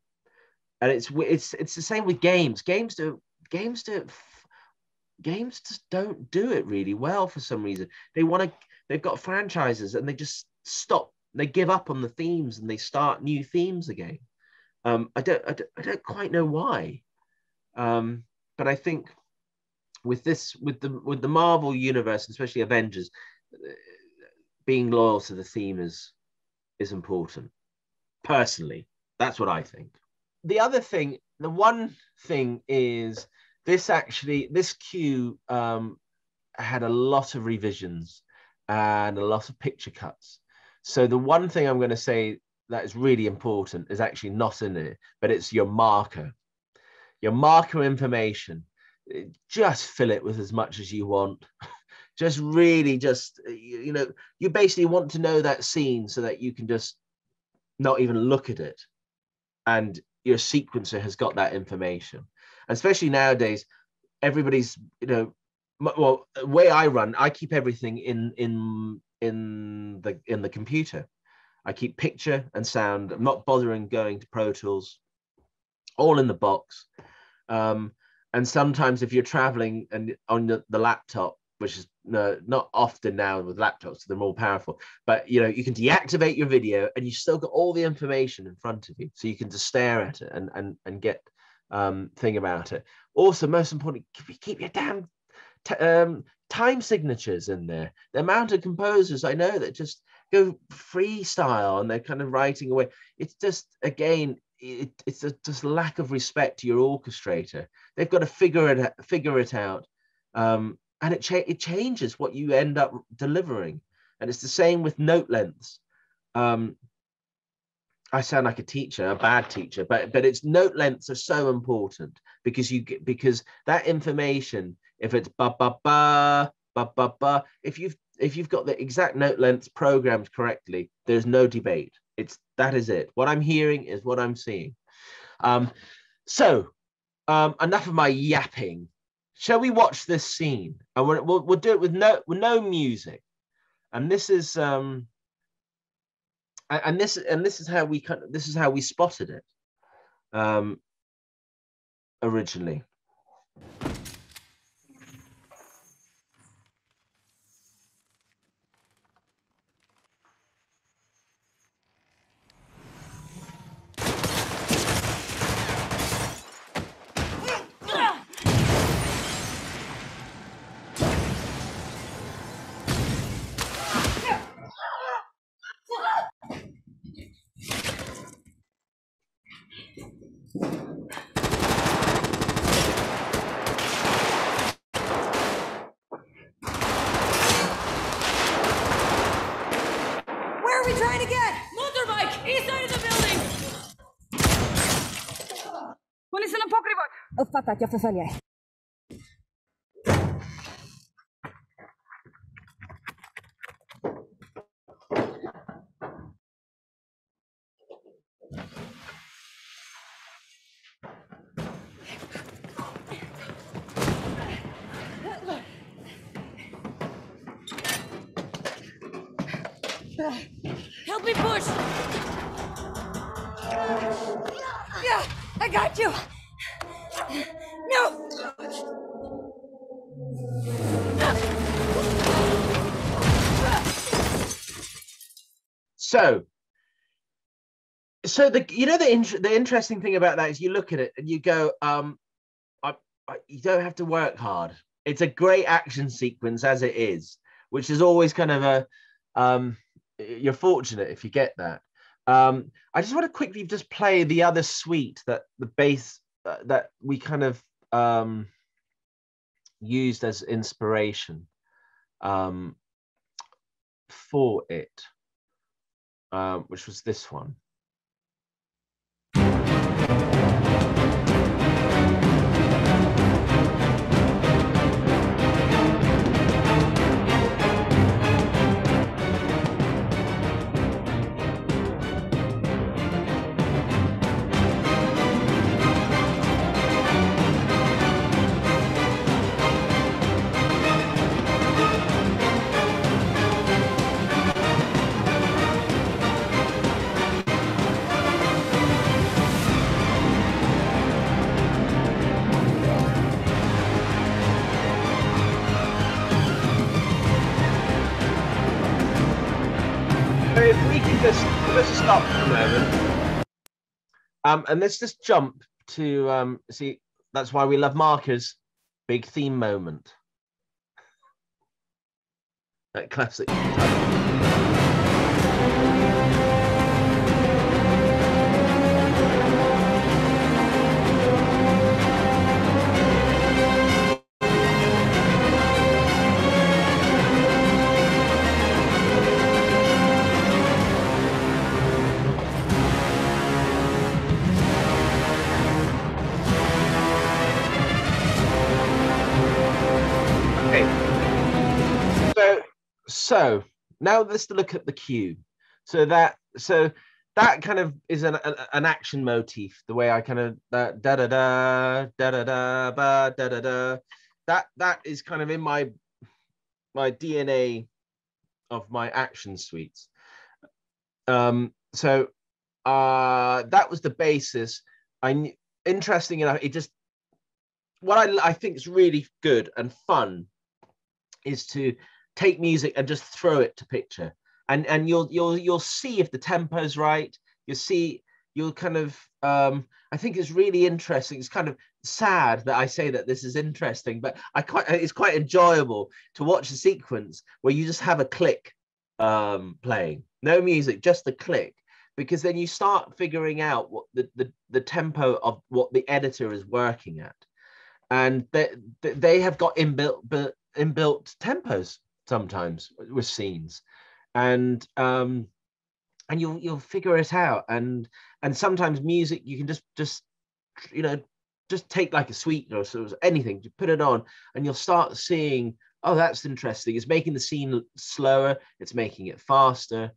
and it's it's it's the same with games. Games do games do games just don't do it really well for some reason. They want to they've got franchises and they just stop they give up on the themes and they start new themes again. Um, I, don't, I, don't, I don't quite know why. Um, but i think with this with the with the marvel universe especially avengers being loyal to the theme is is important. Personally that's what i think. The other thing the one thing is this actually this cue um, had a lot of revisions and a lot of picture cuts. So the one thing I'm going to say that is really important is actually not in it, but it's your marker. Your marker information. Just fill it with as much as you want. just really just you know you basically want to know that scene so that you can just not even look at it and your sequencer has got that information especially nowadays everybody's you know well way i run i keep everything in in in the in the computer. I keep picture and sound. I'm not bothering going to pro tools. All in the box. Um, and sometimes if you're traveling and on the, the laptop which is no, not often now with laptops they're more powerful but you know you can deactivate your video and you still got all the information in front of you. So you can just stare at it and and, and get um, thing about it also most important keep your damn um, time signatures in there. The amount of composers I know that just go freestyle and they're kind of writing away. It's just again, it, it's a just lack of respect to your orchestrator. They've got to figure it figure it out, um, and it cha- it changes what you end up delivering. And it's the same with note lengths. Um, I sound like a teacher, a bad teacher, but but its note lengths are so important because you get because that information if it's ba ba ba ba ba ba, if you've if you've got the exact note lengths programmed correctly, there's no debate. It's that is it. What I'm hearing is what I'm seeing. Um, so um, enough of my yapping. Shall we watch this scene? And we'll, we'll, do it with no with no music. And this is um, and this and this is how we kind of, this is how we spotted it um, originally. Papa, jag förföljer. Help So, so the you know the int- the interesting thing about that is you look at it and you go, um, I, I, you don't have to work hard. It's a great action sequence as it is, which is always kind of a, um, you're fortunate if you get that. Um, I just want to quickly just play the other suite that the bass uh, that we kind of um, used as inspiration um, for it, uh, which was this one. Um, and let's just jump to um, see. That's why we love markers. Big theme moment. That classic. So now let's look at the cue. So that so that kind of is an an, action motif. The way I kind of da da da da da da ba, da da da. That that is kind of in my my DNA of my action suites. Um, so uh, that was the basis. I interesting enough, it just what I, I think is really good and fun is to take music and just throw it to picture. And and you'll you'll you'll see if the tempo's right. You'll see you'll kind of um i think it's really interesting. It's kind of sad that i say that this is interesting but i quite it's quite enjoyable to watch a sequence where you just have a click um playing. No music just the click. Because then you start figuring out what the the, the tempo of what the editor is working at. And they, they have got inbuilt bu- inbuilt tempos sometimes with scenes. And um and you'll you'll figure it out. And and sometimes music you can just just you know just take like a suite or sort of anything you put it on and you'll start seeing oh that's interesting. It's making the scene slower. It's making it faster.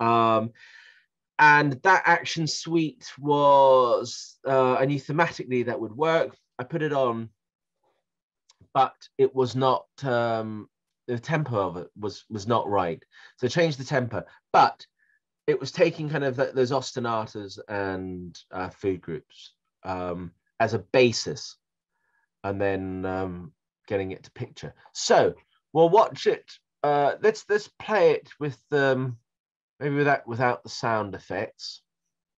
Um and that action suite was uh, i knew thematically that would work. I put it on but it was not um, the tempo of it was was not right. So change the tempo, but it was taking kind of th- those ostinatas and uh, food groups um, as a basis, and then um, getting it to picture. So we'll watch it. Uh, let's let's play it with um, maybe without without the sound effects.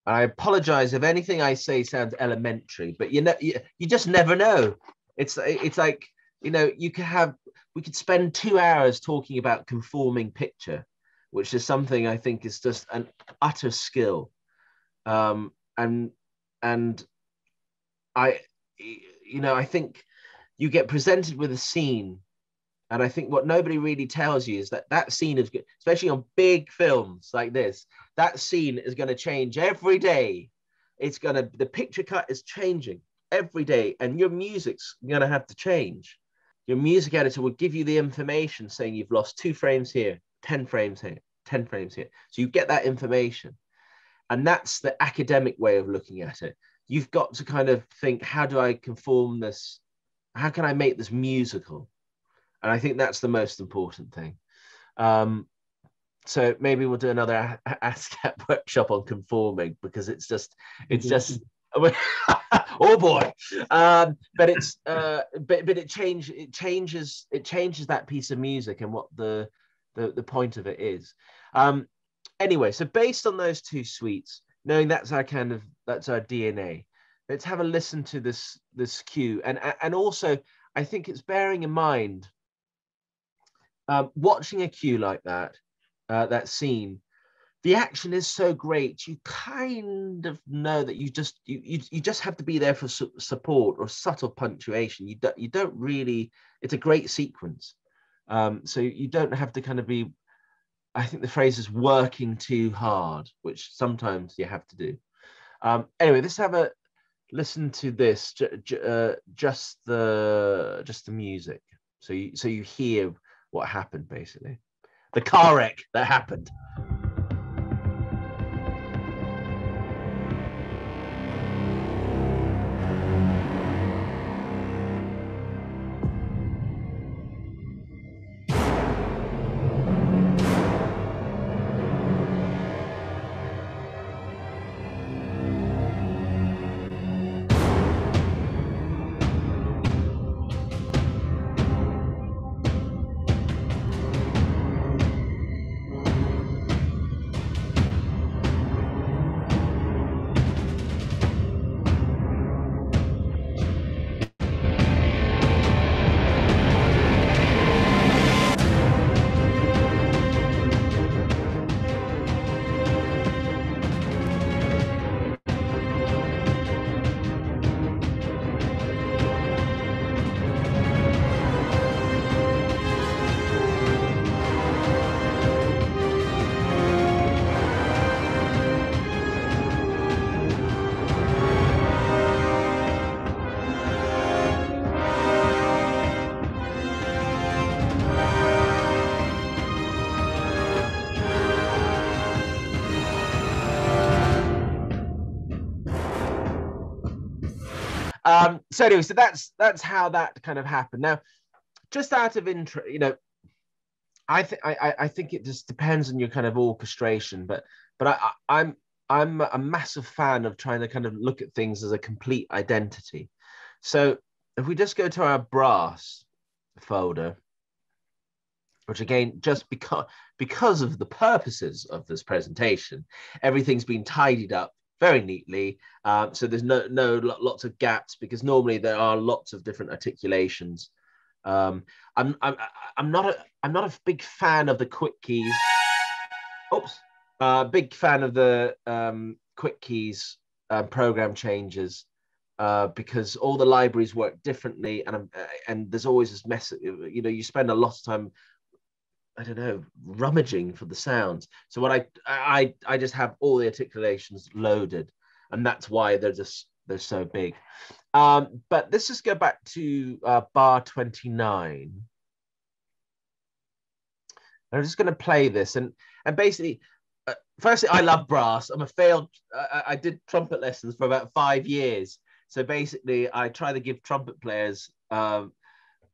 And I apologize if anything I say sounds elementary, but you know you, you just never know. It's it's like you know you can have we could spend two hours talking about conforming picture, which is something I think is just an utter skill, um, and and I you know I think you get presented with a scene. And I think what nobody really tells you is that that scene is, good, especially on big films like this, that scene is going to change every day. It's going to, the picture cut is changing every day, and your music's going to have to change your music editor will give you the information saying you've lost two frames here, 10 frames here, 10 frames here. So you get that information. And that's the academic way of looking at it. You've got to kind of think, how do I conform this? How can I make this musical? And I think that's the most important thing. Um, so maybe we'll do another ASCAP workshop on conforming because it's just it's just oh boy. Um, but it's uh, but but it change it changes it changes that piece of music and what the the, the point of it is. Um, anyway so based on those two suites knowing that's our kind of that's our dna let's have a listen to this this cue. And and also i think it's bearing in mind um, watching a cue like that uh, that scene the action is so great you kind of know that you just you you, you just have to be there for su- support or subtle punctuation. You don't you don't really it's a great sequence. Um, so you don't have to kind of be i think the phrase is working too hard which sometimes you have to do. Um, anyway let's have a listen to this uh, just the just the music. So you so you hear what happened basically. The car wreck that happened um so anyway so that's that's how that kind of happened. Now just out of interest you know i think i i think it just depends on your kind of orchestration but but i, I i'm i'm a massive fan of trying to kind of look at things as a complete identity. So if we just go to our brass folder which again just because because of the purposes of this presentation everything's been tidied up very neatly. Um, so there's no no lots of gaps because normally there are lots of different articulations. Um, I'm I'm I'm not a I'm not a big fan of the quick keys. Oops, uh, big fan of the um, quick keys uh, program changes. Uh, because all the libraries work differently, and uh, and there's always this mess. You know, you spend a lot of time I don't know, rummaging for the sounds. So what I I I just have all the articulations loaded, and that's why they're just they're so big. Um, but let's just go back to uh, bar 29. I'm just going to play this, and and basically, uh, firstly, I love brass. I'm a failed. I, I did trumpet lessons for about five years. So basically, I try to give trumpet players um,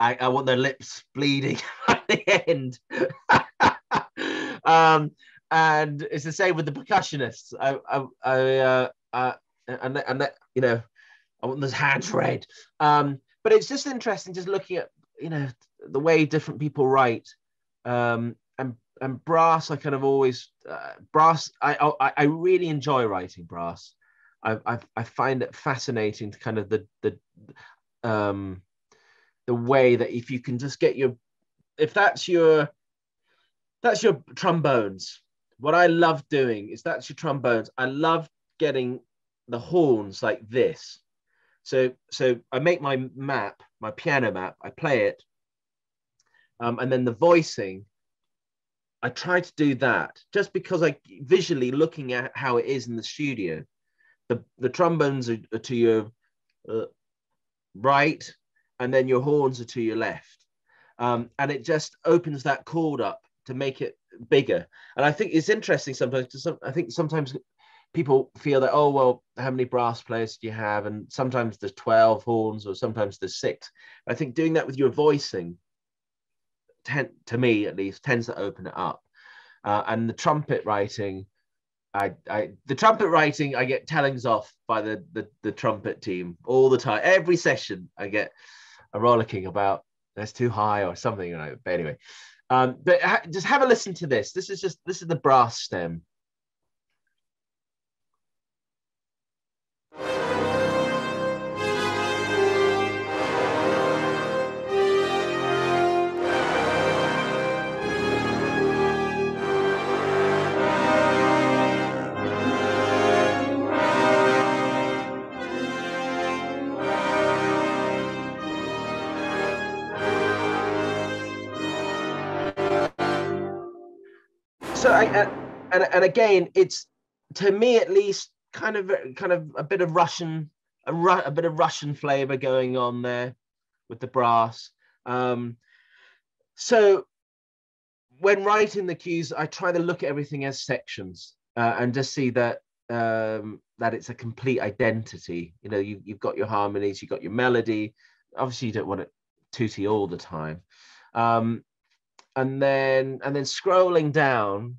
I, I want their lips bleeding at the end. um, and it's the same with the percussionists. I, I, I uh, uh, and and that, you know, I want those hands red. Um, but it's just interesting, just looking at you know the way different people write. Um, and and brass, I kind of always uh, brass. I, I I really enjoy writing brass. I, I I find it fascinating to kind of the the um the way that if you can just get your if that's your that's your trombones. What i love doing is that's your trombones. I love getting the horns like this. So so i make my map my piano map i play it um, and then the voicing i try to do that just because i visually looking at how it is in the studio the the trombones are, are to your uh, right and then your horns are to your left. Um, and it just opens that chord up to make it bigger. And I think it's interesting sometimes. Some, I think sometimes people feel that oh well, how many brass players do you have? And sometimes there's twelve horns, or sometimes there's six. I think doing that with your voicing, ten, to me at least, tends to open it up. uh, and the trumpet writing. I, I the trumpet writing I get tellings off by the, the the trumpet team all the time. Every session I get a rollicking about that's too high or something. You know. But anyway, um, but ha- just have a listen to this. This is just this is the brass stem. So I, uh, and and again, it's to me at least kind of kind of a bit of Russian a, Ru- a bit of Russian flavor going on there with the brass. Um, so when writing the cues, I try to look at everything as sections uh, and just see that um, that it's a complete identity. You know, you, you've got your harmonies, you've got your melody. Obviously, you don't want it tooty all the time. Um, and then and then scrolling down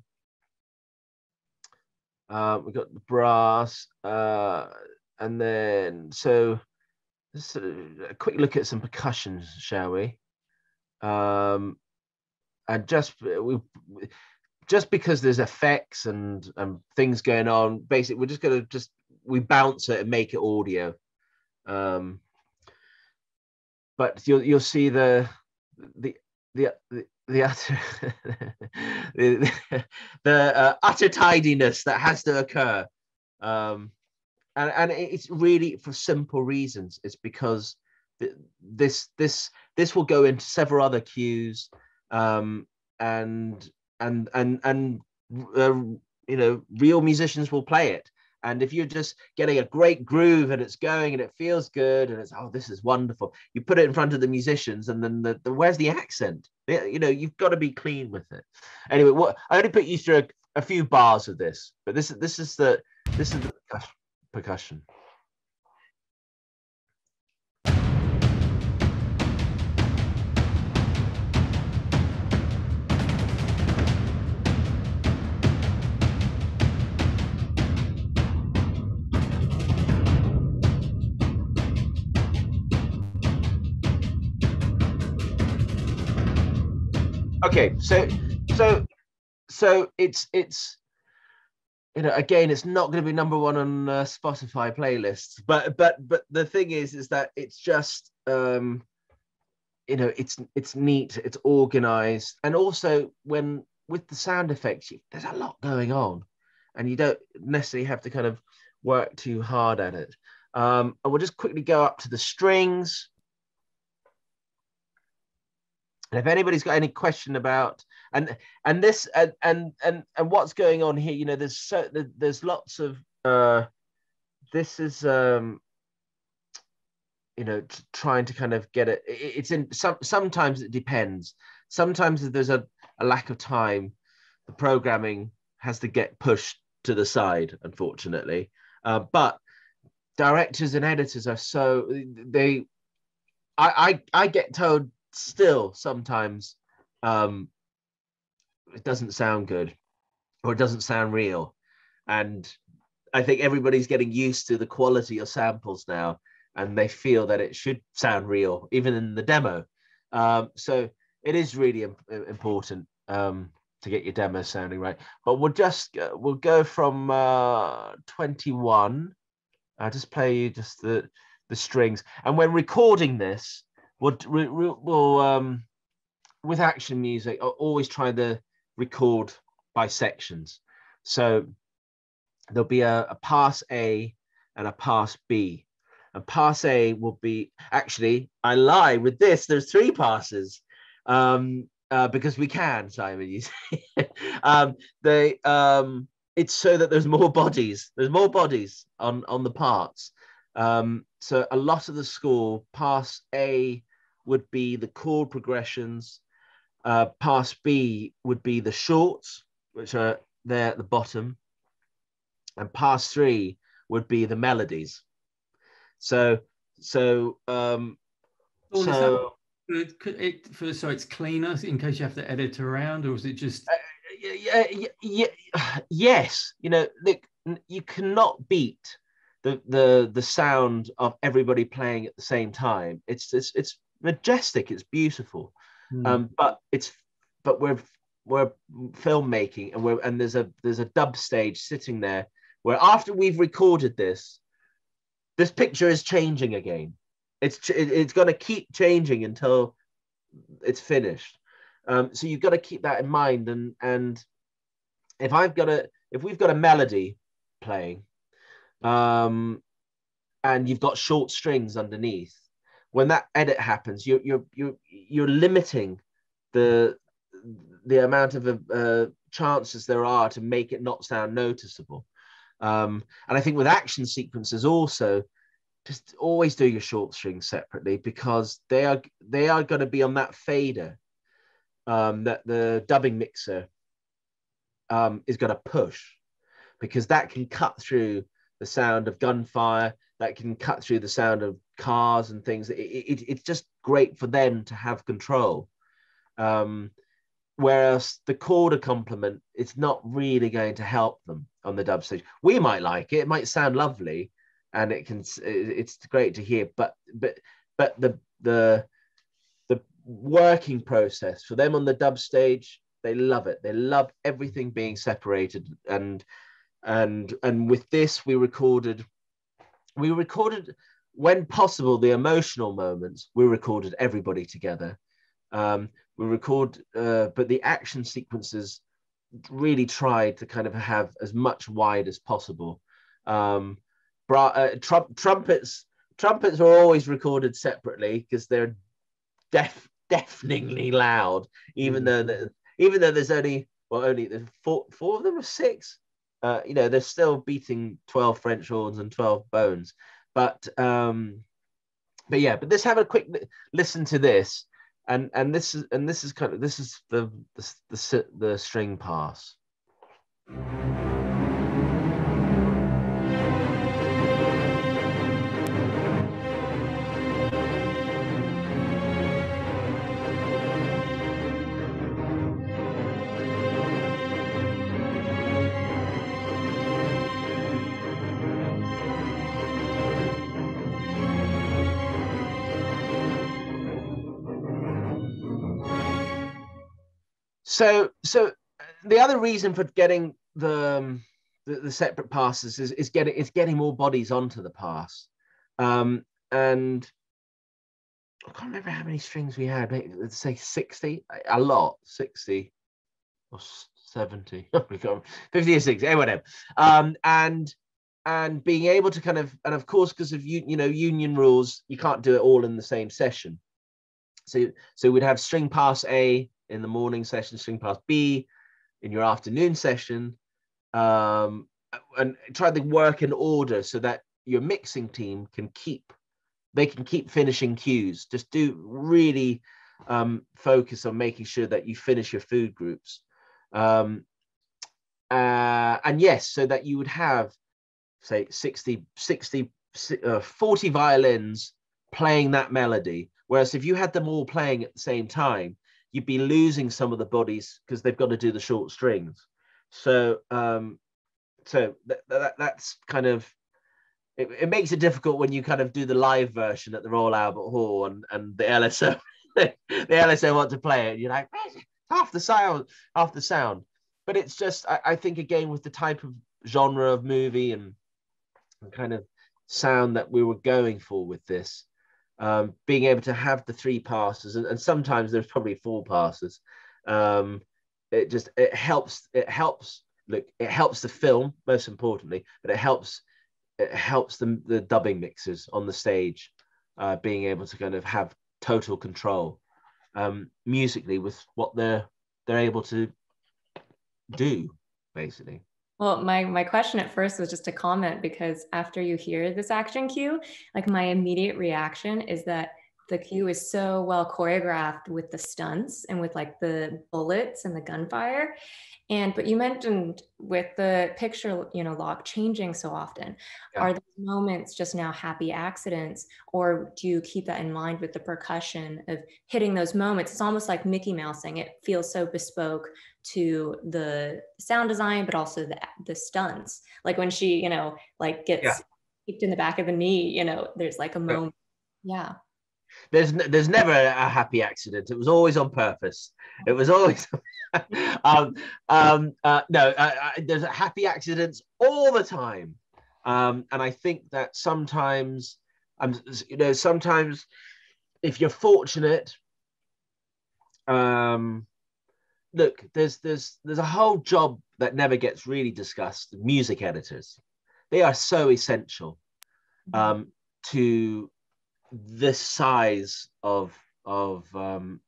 uh, we got the brass uh, and then so of a quick look at some percussion shall we? Um, and just we just because there's effects and and things going on basically we're just going to just we bounce it and make it audio. Um, but you'll you'll see the the the, the the utter the, the uh, utter tidiness that has to occur. Um and and it's really for simple reasons. It's because this this this will go into several other cues um and and and and uh, you know real musicians will play it and if you're just getting a great groove and it's going and it feels good and it's oh this is wonderful, you put it in front of the musicians and then the, the where's the accent? You know you've got to be clean with it. Anyway, what I only put you through a, a few bars of this, but this is this is the this is the percussion. Okay so so so it's it's you know again it's not going to be number one on uh, spotify playlists but but but the thing is is that it's just um you know it's it's neat it's organized and also when with the sound effects there's a lot going on and you don't necessarily have to kind of work too hard at it. Um and we'll just quickly go up to the strings and if anybody's got any question about and and this and and and, and what's going on here, you know, there's so there's lots of uh, this is um, you know trying to kind of get it. It's in some sometimes it depends. Sometimes if there's a, a lack of time, the programming has to get pushed to the side, unfortunately. Uh, but directors and editors are so they I, I I get told still sometimes um, it doesn't sound good or it doesn't sound real. And I think everybody's getting used to the quality of samples now and they feel that it should sound real, even in the demo. Um, so it is really imp- important um, to get your demo sounding right. But we'll just uh, we'll go from uh, 21. I'll just play you just the the strings. And when recording this, um, with action music, I always try to record by sections. So there'll be a, a pass A and a pass B. And pass A will be actually, I lie with this, there's three passes. Um, uh, because we can, Simon. You see, um, they um, it's so that there's more bodies. There's more bodies on on the parts. Um, so a lot of the score, pass A would be the chord progressions. Uh, pass B would be the shorts, which are there at the bottom. And pass three would be the melodies. So, so, um, so it, it, for, so it's cleaner in case you have to edit around, or is it just? Uh, yeah, yeah, yes. You know, look, you cannot beat the the the sound of everybody playing at the same time. It's it's it's majestic. It's beautiful. Mm. Um, but it's but we're we're filmmaking and we're and there's a there's a dub stage sitting there where after we've recorded this, this picture is changing again. It's it's going to keep changing until it's finished. Um, so you've got to keep that in mind. And and if I've got a if we've got a melody playing, um, and you've got short strings underneath, when that edit happens, you're you're you're you're limiting the the amount of uh, chances there are to make it not sound noticeable. Um, and I think with action sequences also, just always do your short strings separately because they are they are going to be on that fader um, that the dubbing mixer um, is going to push because that can cut through the sound of gunfire that can cut through the sound of cars and things. It, it, it's just great for them to have control. Um, whereas the chord accompaniment it's not really going to help them on the dub stage. We might like it. It might sound lovely and it can it's great to hear but but but the the the working process for them on the dub stage they love it. They love everything being separated and and and with this we recorded we recorded when possible the emotional moments. We recorded everybody together. Um, we record uh, but the action sequences really tried to kind of have as much wide as possible. Um, bra- uh, trum- trumpets trumpets are always recorded separately because they're deaf deafeningly loud even mm. though even though there's only well only there's four four of them or six uh, you know they're still beating 12 french horns and 12 bones. But um but yeah but let's have a quick listen to this. And and this is and this is kind of this is the the the, the string pass so so the other reason for getting the um, the, the, separate passes is, is getting it's getting more bodies onto the pass um, and I can't remember how many strings we had. Maybe, let's say 60, a lot, 60 or 70, 50 or 60, whatever. Um, and and being able to kind of, and of course, because of you, you know, union rules, you can't do it all in the same session. So so we'd have string pass A in the morning session, swing pass B in your afternoon session, um, and try to work in order so that your mixing team can keep they can keep finishing cues. Just do really um, focus on making sure that you finish your food groups. Um, uh, and yes, so that you would have, say, 60, 60 uh, 40 violins playing that melody. Whereas if you had them all playing at the same time, you'd be losing some of the bodies because they've got to do the short strings. So, um, so th- th- that's kind of it, it, makes it difficult when you kind of do the live version at the Royal Albert Hall and, and the LSO the LSO want to play it. You're like half the sound, half the sound. But it's just I, I think again with the type of genre of movie and, and kind of sound that we were going for with this, um, being able to have the three passes, and, and sometimes there's probably four passes. Um, it just it helps. It helps. Look, it helps the film most importantly, but it helps. It helps the the dubbing mixers on the stage, uh, being able to kind of have total control um, musically with what they're they're able to do, basically. Well, my my question at first was just a comment because after you hear this action cue, like my immediate reaction is that the cue is so well choreographed with the stunts and with like the bullets and the gunfire. And but you mentioned with the picture you know lock changing so often yeah. are those moments just now happy accidents or do you keep that in mind with the percussion of hitting those moments? It's almost like mickey mousing. It feels so bespoke to the sound design but also the the stunts. Like when she you know like gets yeah. kicked in the back of the knee you know there's like a moment. Yeah there's there's never a happy accident. It was always on purpose. It was always. um, um, uh, no, uh, uh, there's happy accidents all the time, um, and I think that sometimes, um, you know, sometimes if you're fortunate, um, look, there's there's there's a whole job that never gets really discussed. Music editors, they are so essential mm-hmm. um, to this size of of um,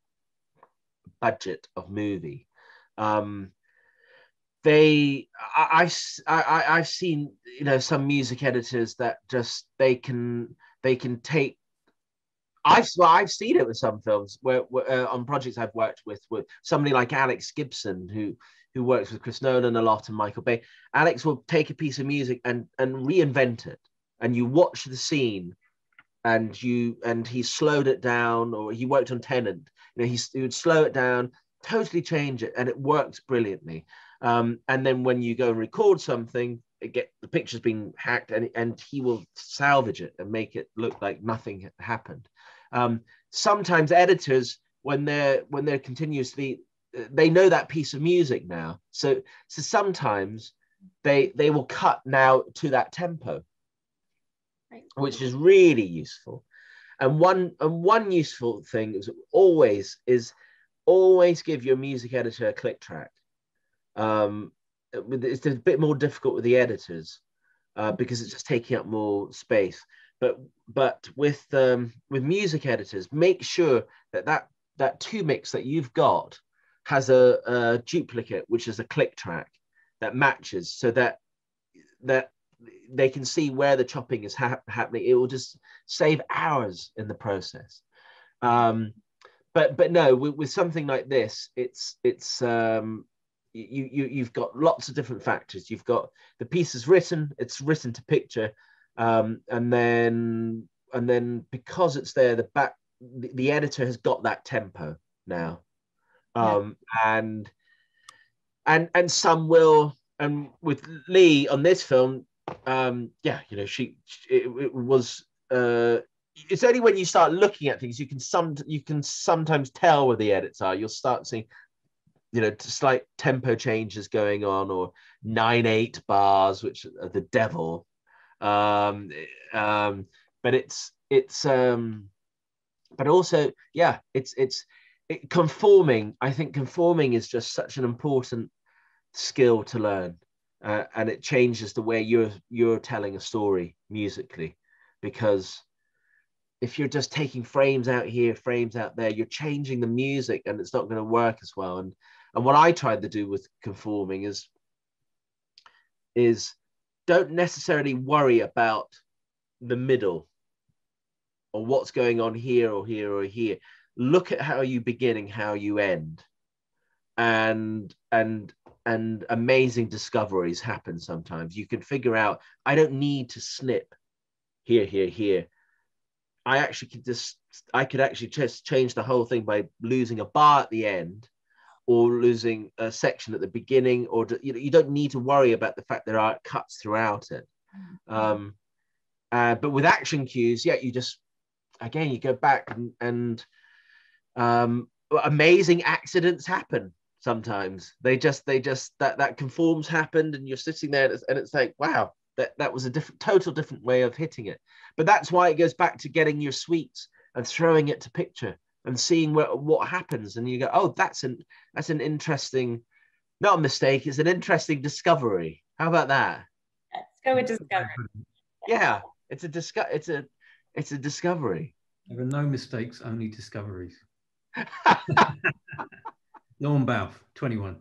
budget of movie. Um, they, I, I, I, I've seen you know some music editors that just they can they can take. I've well, I've seen it with some films where, where uh, on projects I've worked with with somebody like Alex Gibson who who works with Chris Nolan a lot and Michael Bay. Alex will take a piece of music and and reinvent it, and you watch the scene and you and he slowed it down or he worked on Tenet you know he, he would slow it down totally change it and it works brilliantly. Um, and then when you go and record something it get the picture's been hacked and, and he will salvage it and make it look like nothing happened. Um, sometimes editors when they're when they're continuously they know that piece of music now. So so sometimes they they will cut now to that tempo right. which is really useful. And one and one useful thing is always is always give your music editor a click track. Um, it's a bit more difficult with the editors uh, because it's just taking up more space. But but with um, with music editors, make sure that that that two mix that you've got has a, a duplicate, which is a click track that matches, so that that they can see where the chopping is ha- happening. It will just save hours in the process. Um, but but no, with, with, something like this, it's it's um, you you you've got lots of different factors. You've got the piece is written, it's written to picture, um, and then and then because it's there, the back the, the editor has got that tempo now, um, yeah. and and and some will and with Leigh on this film, um, yeah, you know, she it, it was. Uh, it's only when you start looking at things you can some you can sometimes tell where the edits are. You'll start seeing, you know, slight tempo changes going on, or nine eight bars, which are the devil. Um, um, but it's it's um, but also yeah, it's it's it, conforming. I think conforming is just such an important skill to learn uh, and it changes the way you're you're telling a story musically. Because if you're just taking frames out here frames out there you're changing the music and it's not going to work as well. And and what i tried to do with conforming is is don't necessarily worry about the middle or what's going on here or here or here. Look at how you begin and how you end. And and and amazing discoveries happen sometimes. You can figure out, I don't need to snip here, here, here. I actually could just, I could actually just change the whole thing by losing a bar at the end or losing a section at the beginning, or you know, you don't need to worry about the fact there are cuts throughout it. Mm-hmm. Um, uh, but with action cues, yeah, you just, again, you go back and, and um, amazing accidents happen sometimes. They just they just that that conforms happened and you're sitting there and it's, and it's like wow that that was a different total different way of hitting it. But that's why it goes back to getting your suites and throwing it to picture and seeing what what happens. And you go oh that's an that's an interesting not a mistake it's an interesting discovery. How about that? Let's go with discovery. Yeah it's a disco- it's a it's a discovery. There are no mistakes only discoveries Lorne Balfe, 21.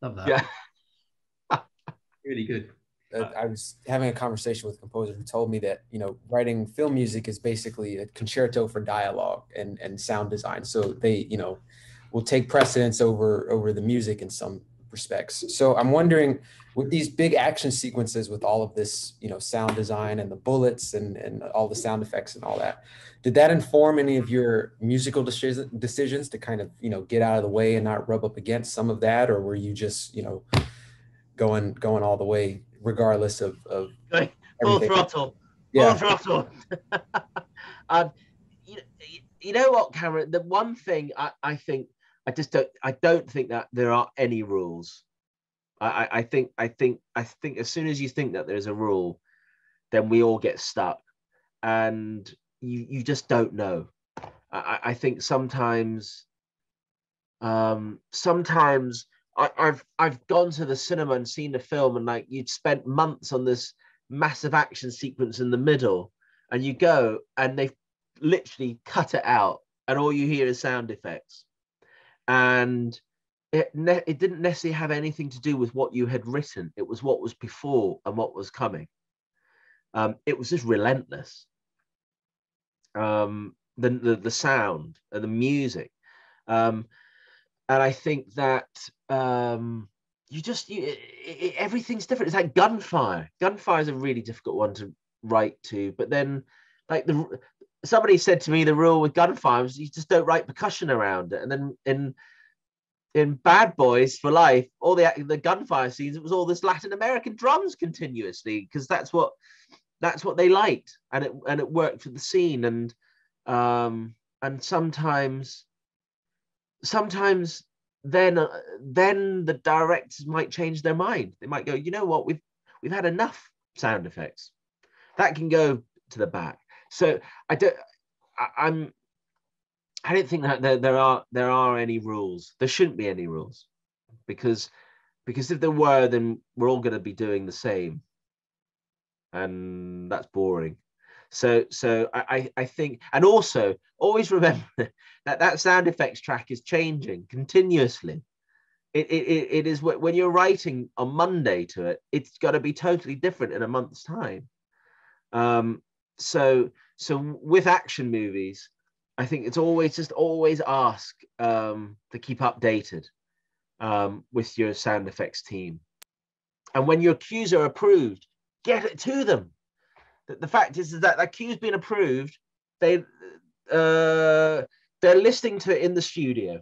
Love that. Yeah. really good. uh, I was having a conversation with a composer who told me that you know writing film music is basically a concerto for dialogue and and sound design. So they you know will take precedence over over the music in some respects. So I'm wondering with these big action sequences with all of this you know sound design and the bullets and and all the sound effects and all that did that inform any of your musical decision, decisions to kind of you know get out of the way and not rub up against some of that? Or were you just you know going going all the way regardless of of full throttle. Yeah. full throttle. Um, you, you know what cameron? The one thing I, I think i just don't i don't think that there are any rules. I, I think i think i think as soon as you think that there's a rule then we all get stuck. And you you just don't know. I, I think sometimes um sometimes I, I've I've gone to the cinema and seen the film, and like you'd spent months on this massive action sequence in the middle, and you go and they've literally cut it out, and all you hear is sound effects, and it ne- it didn't necessarily have anything to do with what you had written. It was what was before and what was coming. Um, it was just relentless. Um, the, the the sound and the music. Um, and I think that um, you just you, it, it, everything's different. It's like gunfire. Gunfire is a really difficult one to write to, but then like the somebody said to me the rule with gunfire was you just don't write percussion around it, and then in in Bad Boys for Life, all the the gunfire scenes, it was all this Latin American drums continuously because that's what that's what they liked, and it and it worked for the scene, and um and sometimes sometimes then uh, then the directors might change their mind. They might go, you know what, we've we've had enough sound effects. That can go to the back. So I don't. I, I'm. I don't think that there, there are there are any rules. There shouldn't be any rules, because because if there were, then we're all going to be doing the same, and that's boring. So so I I think and also always remember that that sound effects track is changing continuously. It, it, it is when you're writing on Monday to it, it's got to be totally different in a month's time. Um, so so with action movies, I think it's always just always ask um, to keep updated um, with your sound effects team. And when your cues are approved, get it to them the, the fact is, is that that cue's been approved. They uh, they're listening to it in the studio,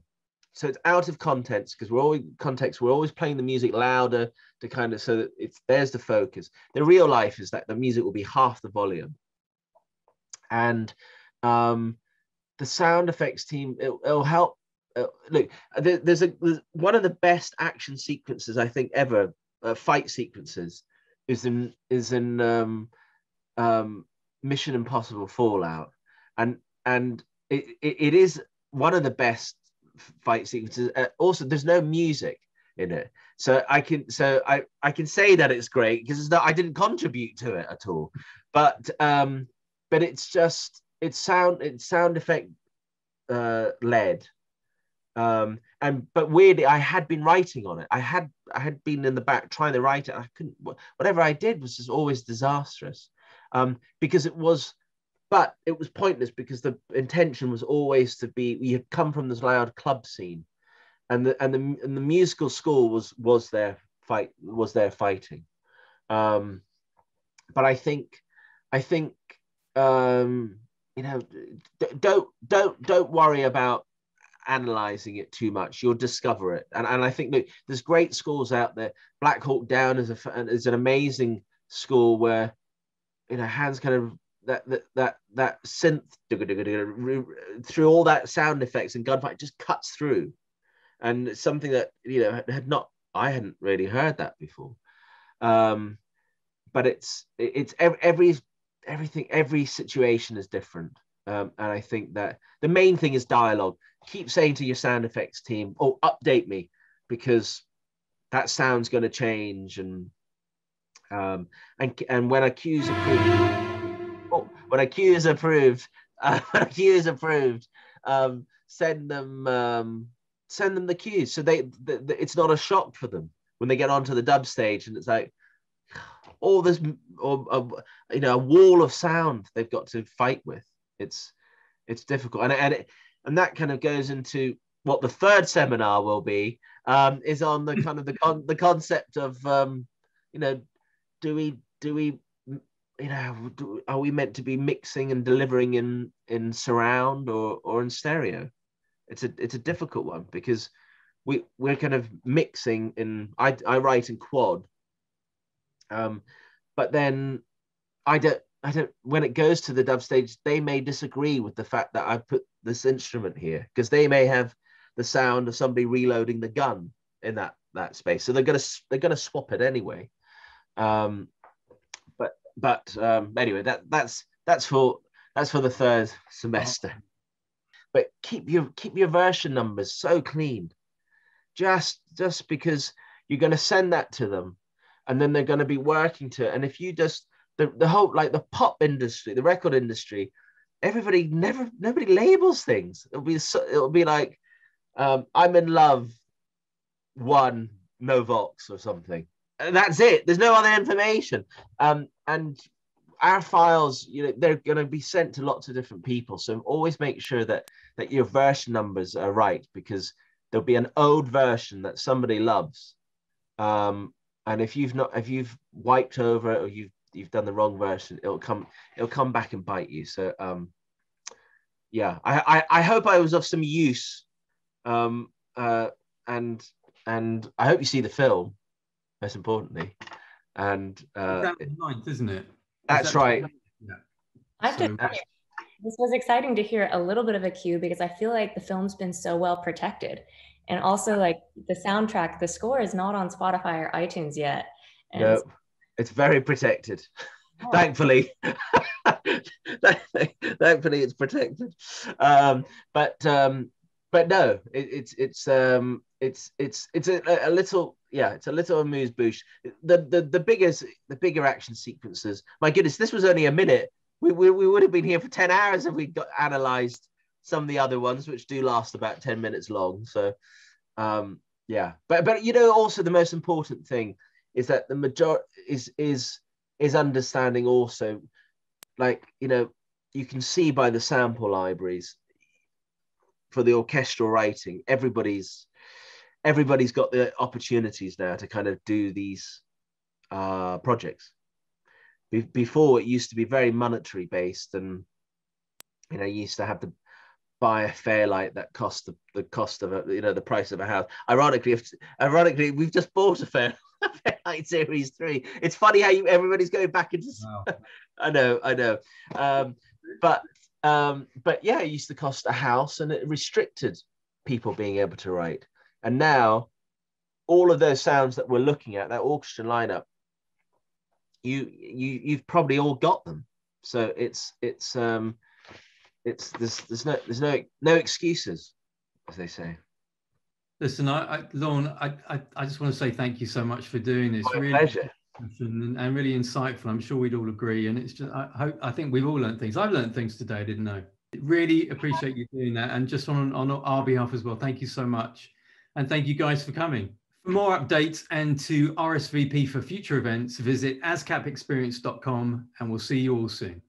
so it's out of context because we're always context. We're always playing the music louder to kind of so that it's there's the focus. The real life is that the music will be half the volume, and um, the sound effects team it, will help. Uh, look, there, there's a there's one of the best action sequences I think ever. Uh, fight sequences is in is in um, um, Mission Impossible Fallout, and and it, it, it is one of the best fight sequences. Uh, also, there's no music in it, so I can so I I can say that it's great because I didn't contribute to it at all, but um, but it's just it's sound it's sound effect uh, led. Um, and but weirdly, I had been writing on it. I had I had been in the back trying to write it. I couldn't. Whatever I did was just always disastrous um, because it was, but it was pointless because the intention was always to be. We had come from this loud club scene, and the and the and the musical score was was there fight was there fighting, um, but I think, I think, um, you know, don't don't don't worry about analyzing it too much. You'll discover it. And, and i think look, there's great schools out there. Black hawk down is a is an amazing school where you know, hands kind of that that that that synth through all that sound effects and gunfight just cuts through, and it's something that you know had not I hadn't really heard that before. Um, but it's it's every everything every situation is different, um, and I think that the main thing is dialogue. Keep saying to your sound effects team, "Oh, update me," because that sound's going to change. And um, and and when a cue is approved, oh, when a cue is approved, uh, approved, um, send them um, send them the cues so they the, the, it's not a shock for them when they get onto the dub stage and it's like all this or, you know a wall of sound they've got to fight with. It's it's difficult, and and it, and that kind of goes into what the third seminar will be um, is on the kind of the con- the concept of um, you know do we do we you know do, are we meant to be mixing and delivering in in surround or or in stereo it's a it's a difficult one because we we're kind of mixing in i i write in quad um but then i don't I don't. When it goes to the dub stage, they may disagree with the fact that I put this instrument here because they may have the sound of somebody reloading the gun in that that space. So they're gonna they're gonna swap it anyway. Um, but but um, anyway, that that's that's for that's for the third semester. But keep your keep your version numbers so clean. Just just because you're going to send that to them, and then they're going to be working to it. And if you just the, the whole like the pop industry, the record industry, everybody never nobody labels things. It'll be so, it'll be like um, I'm in love one no vox or something. And that's it. There's no other information. Um, and our files, you know, they're going to be sent to lots of different people. So always make sure that that your version numbers are right because there'll be an old version that somebody loves. Um, and if you've not, if you've wiped over it or you've you've done the wrong version, it'll come it'll come back and bite you. So um, yeah, I, I I hope I was of some use, um, uh, and and I hope you see the film. Most importantly, and uh, ninth, isn't it? That's right. Yeah. I have to. So- This was exciting to hear a little bit of a cue because I feel like the film's been so well protected, and also like the soundtrack, the score is not on Spotify or iTunes yet. And No, it's very protected. Thankfully, thankfully it's protected. Um, but um, but no, it, it's it's um, it's it's it's a, a little yeah, it's a little amuse bouche. The the the biggest the bigger action sequences. My goodness, this was only a minute. We, we, we would have been here for ten hours if we got analysed some of the other ones, which do last about ten minutes long. So um, yeah, but but you know also the most important thing is that the major is is is understanding also like you know you can see by the sample libraries for the orchestral writing everybody's everybody's got the opportunities now to kind of do these uh, projects Be- before it used to be very monetary based and you know you used to have to buy a fairlight that cost the, the cost of a you know the price of a house ironically if, ironically we've just bought a fair Fairlight Series Three. It's funny how you everybody's going back into. Wow. I know, I know, um, but um, but yeah, it used to cost a house, and it restricted people being able to write. And now, all of those sounds that we're looking at, that orchestra lineup, you you you've probably all got them. So it's it's um, it's there's there's no there's no no excuses, as they say. Listen, I, I Lorne, I, I, I just want to say thank you so much for doing this. My really pleasure. and, and really insightful. I'm sure we'd all agree. And it's just, I hope, I think we've all learned things. I've learned things today I didn't know. Really appreciate you doing that. And just on, on our behalf as well, thank you so much. And thank you guys for coming. For more updates and to RSVP for future events, visit ascapexperience.com and we'll see you all soon.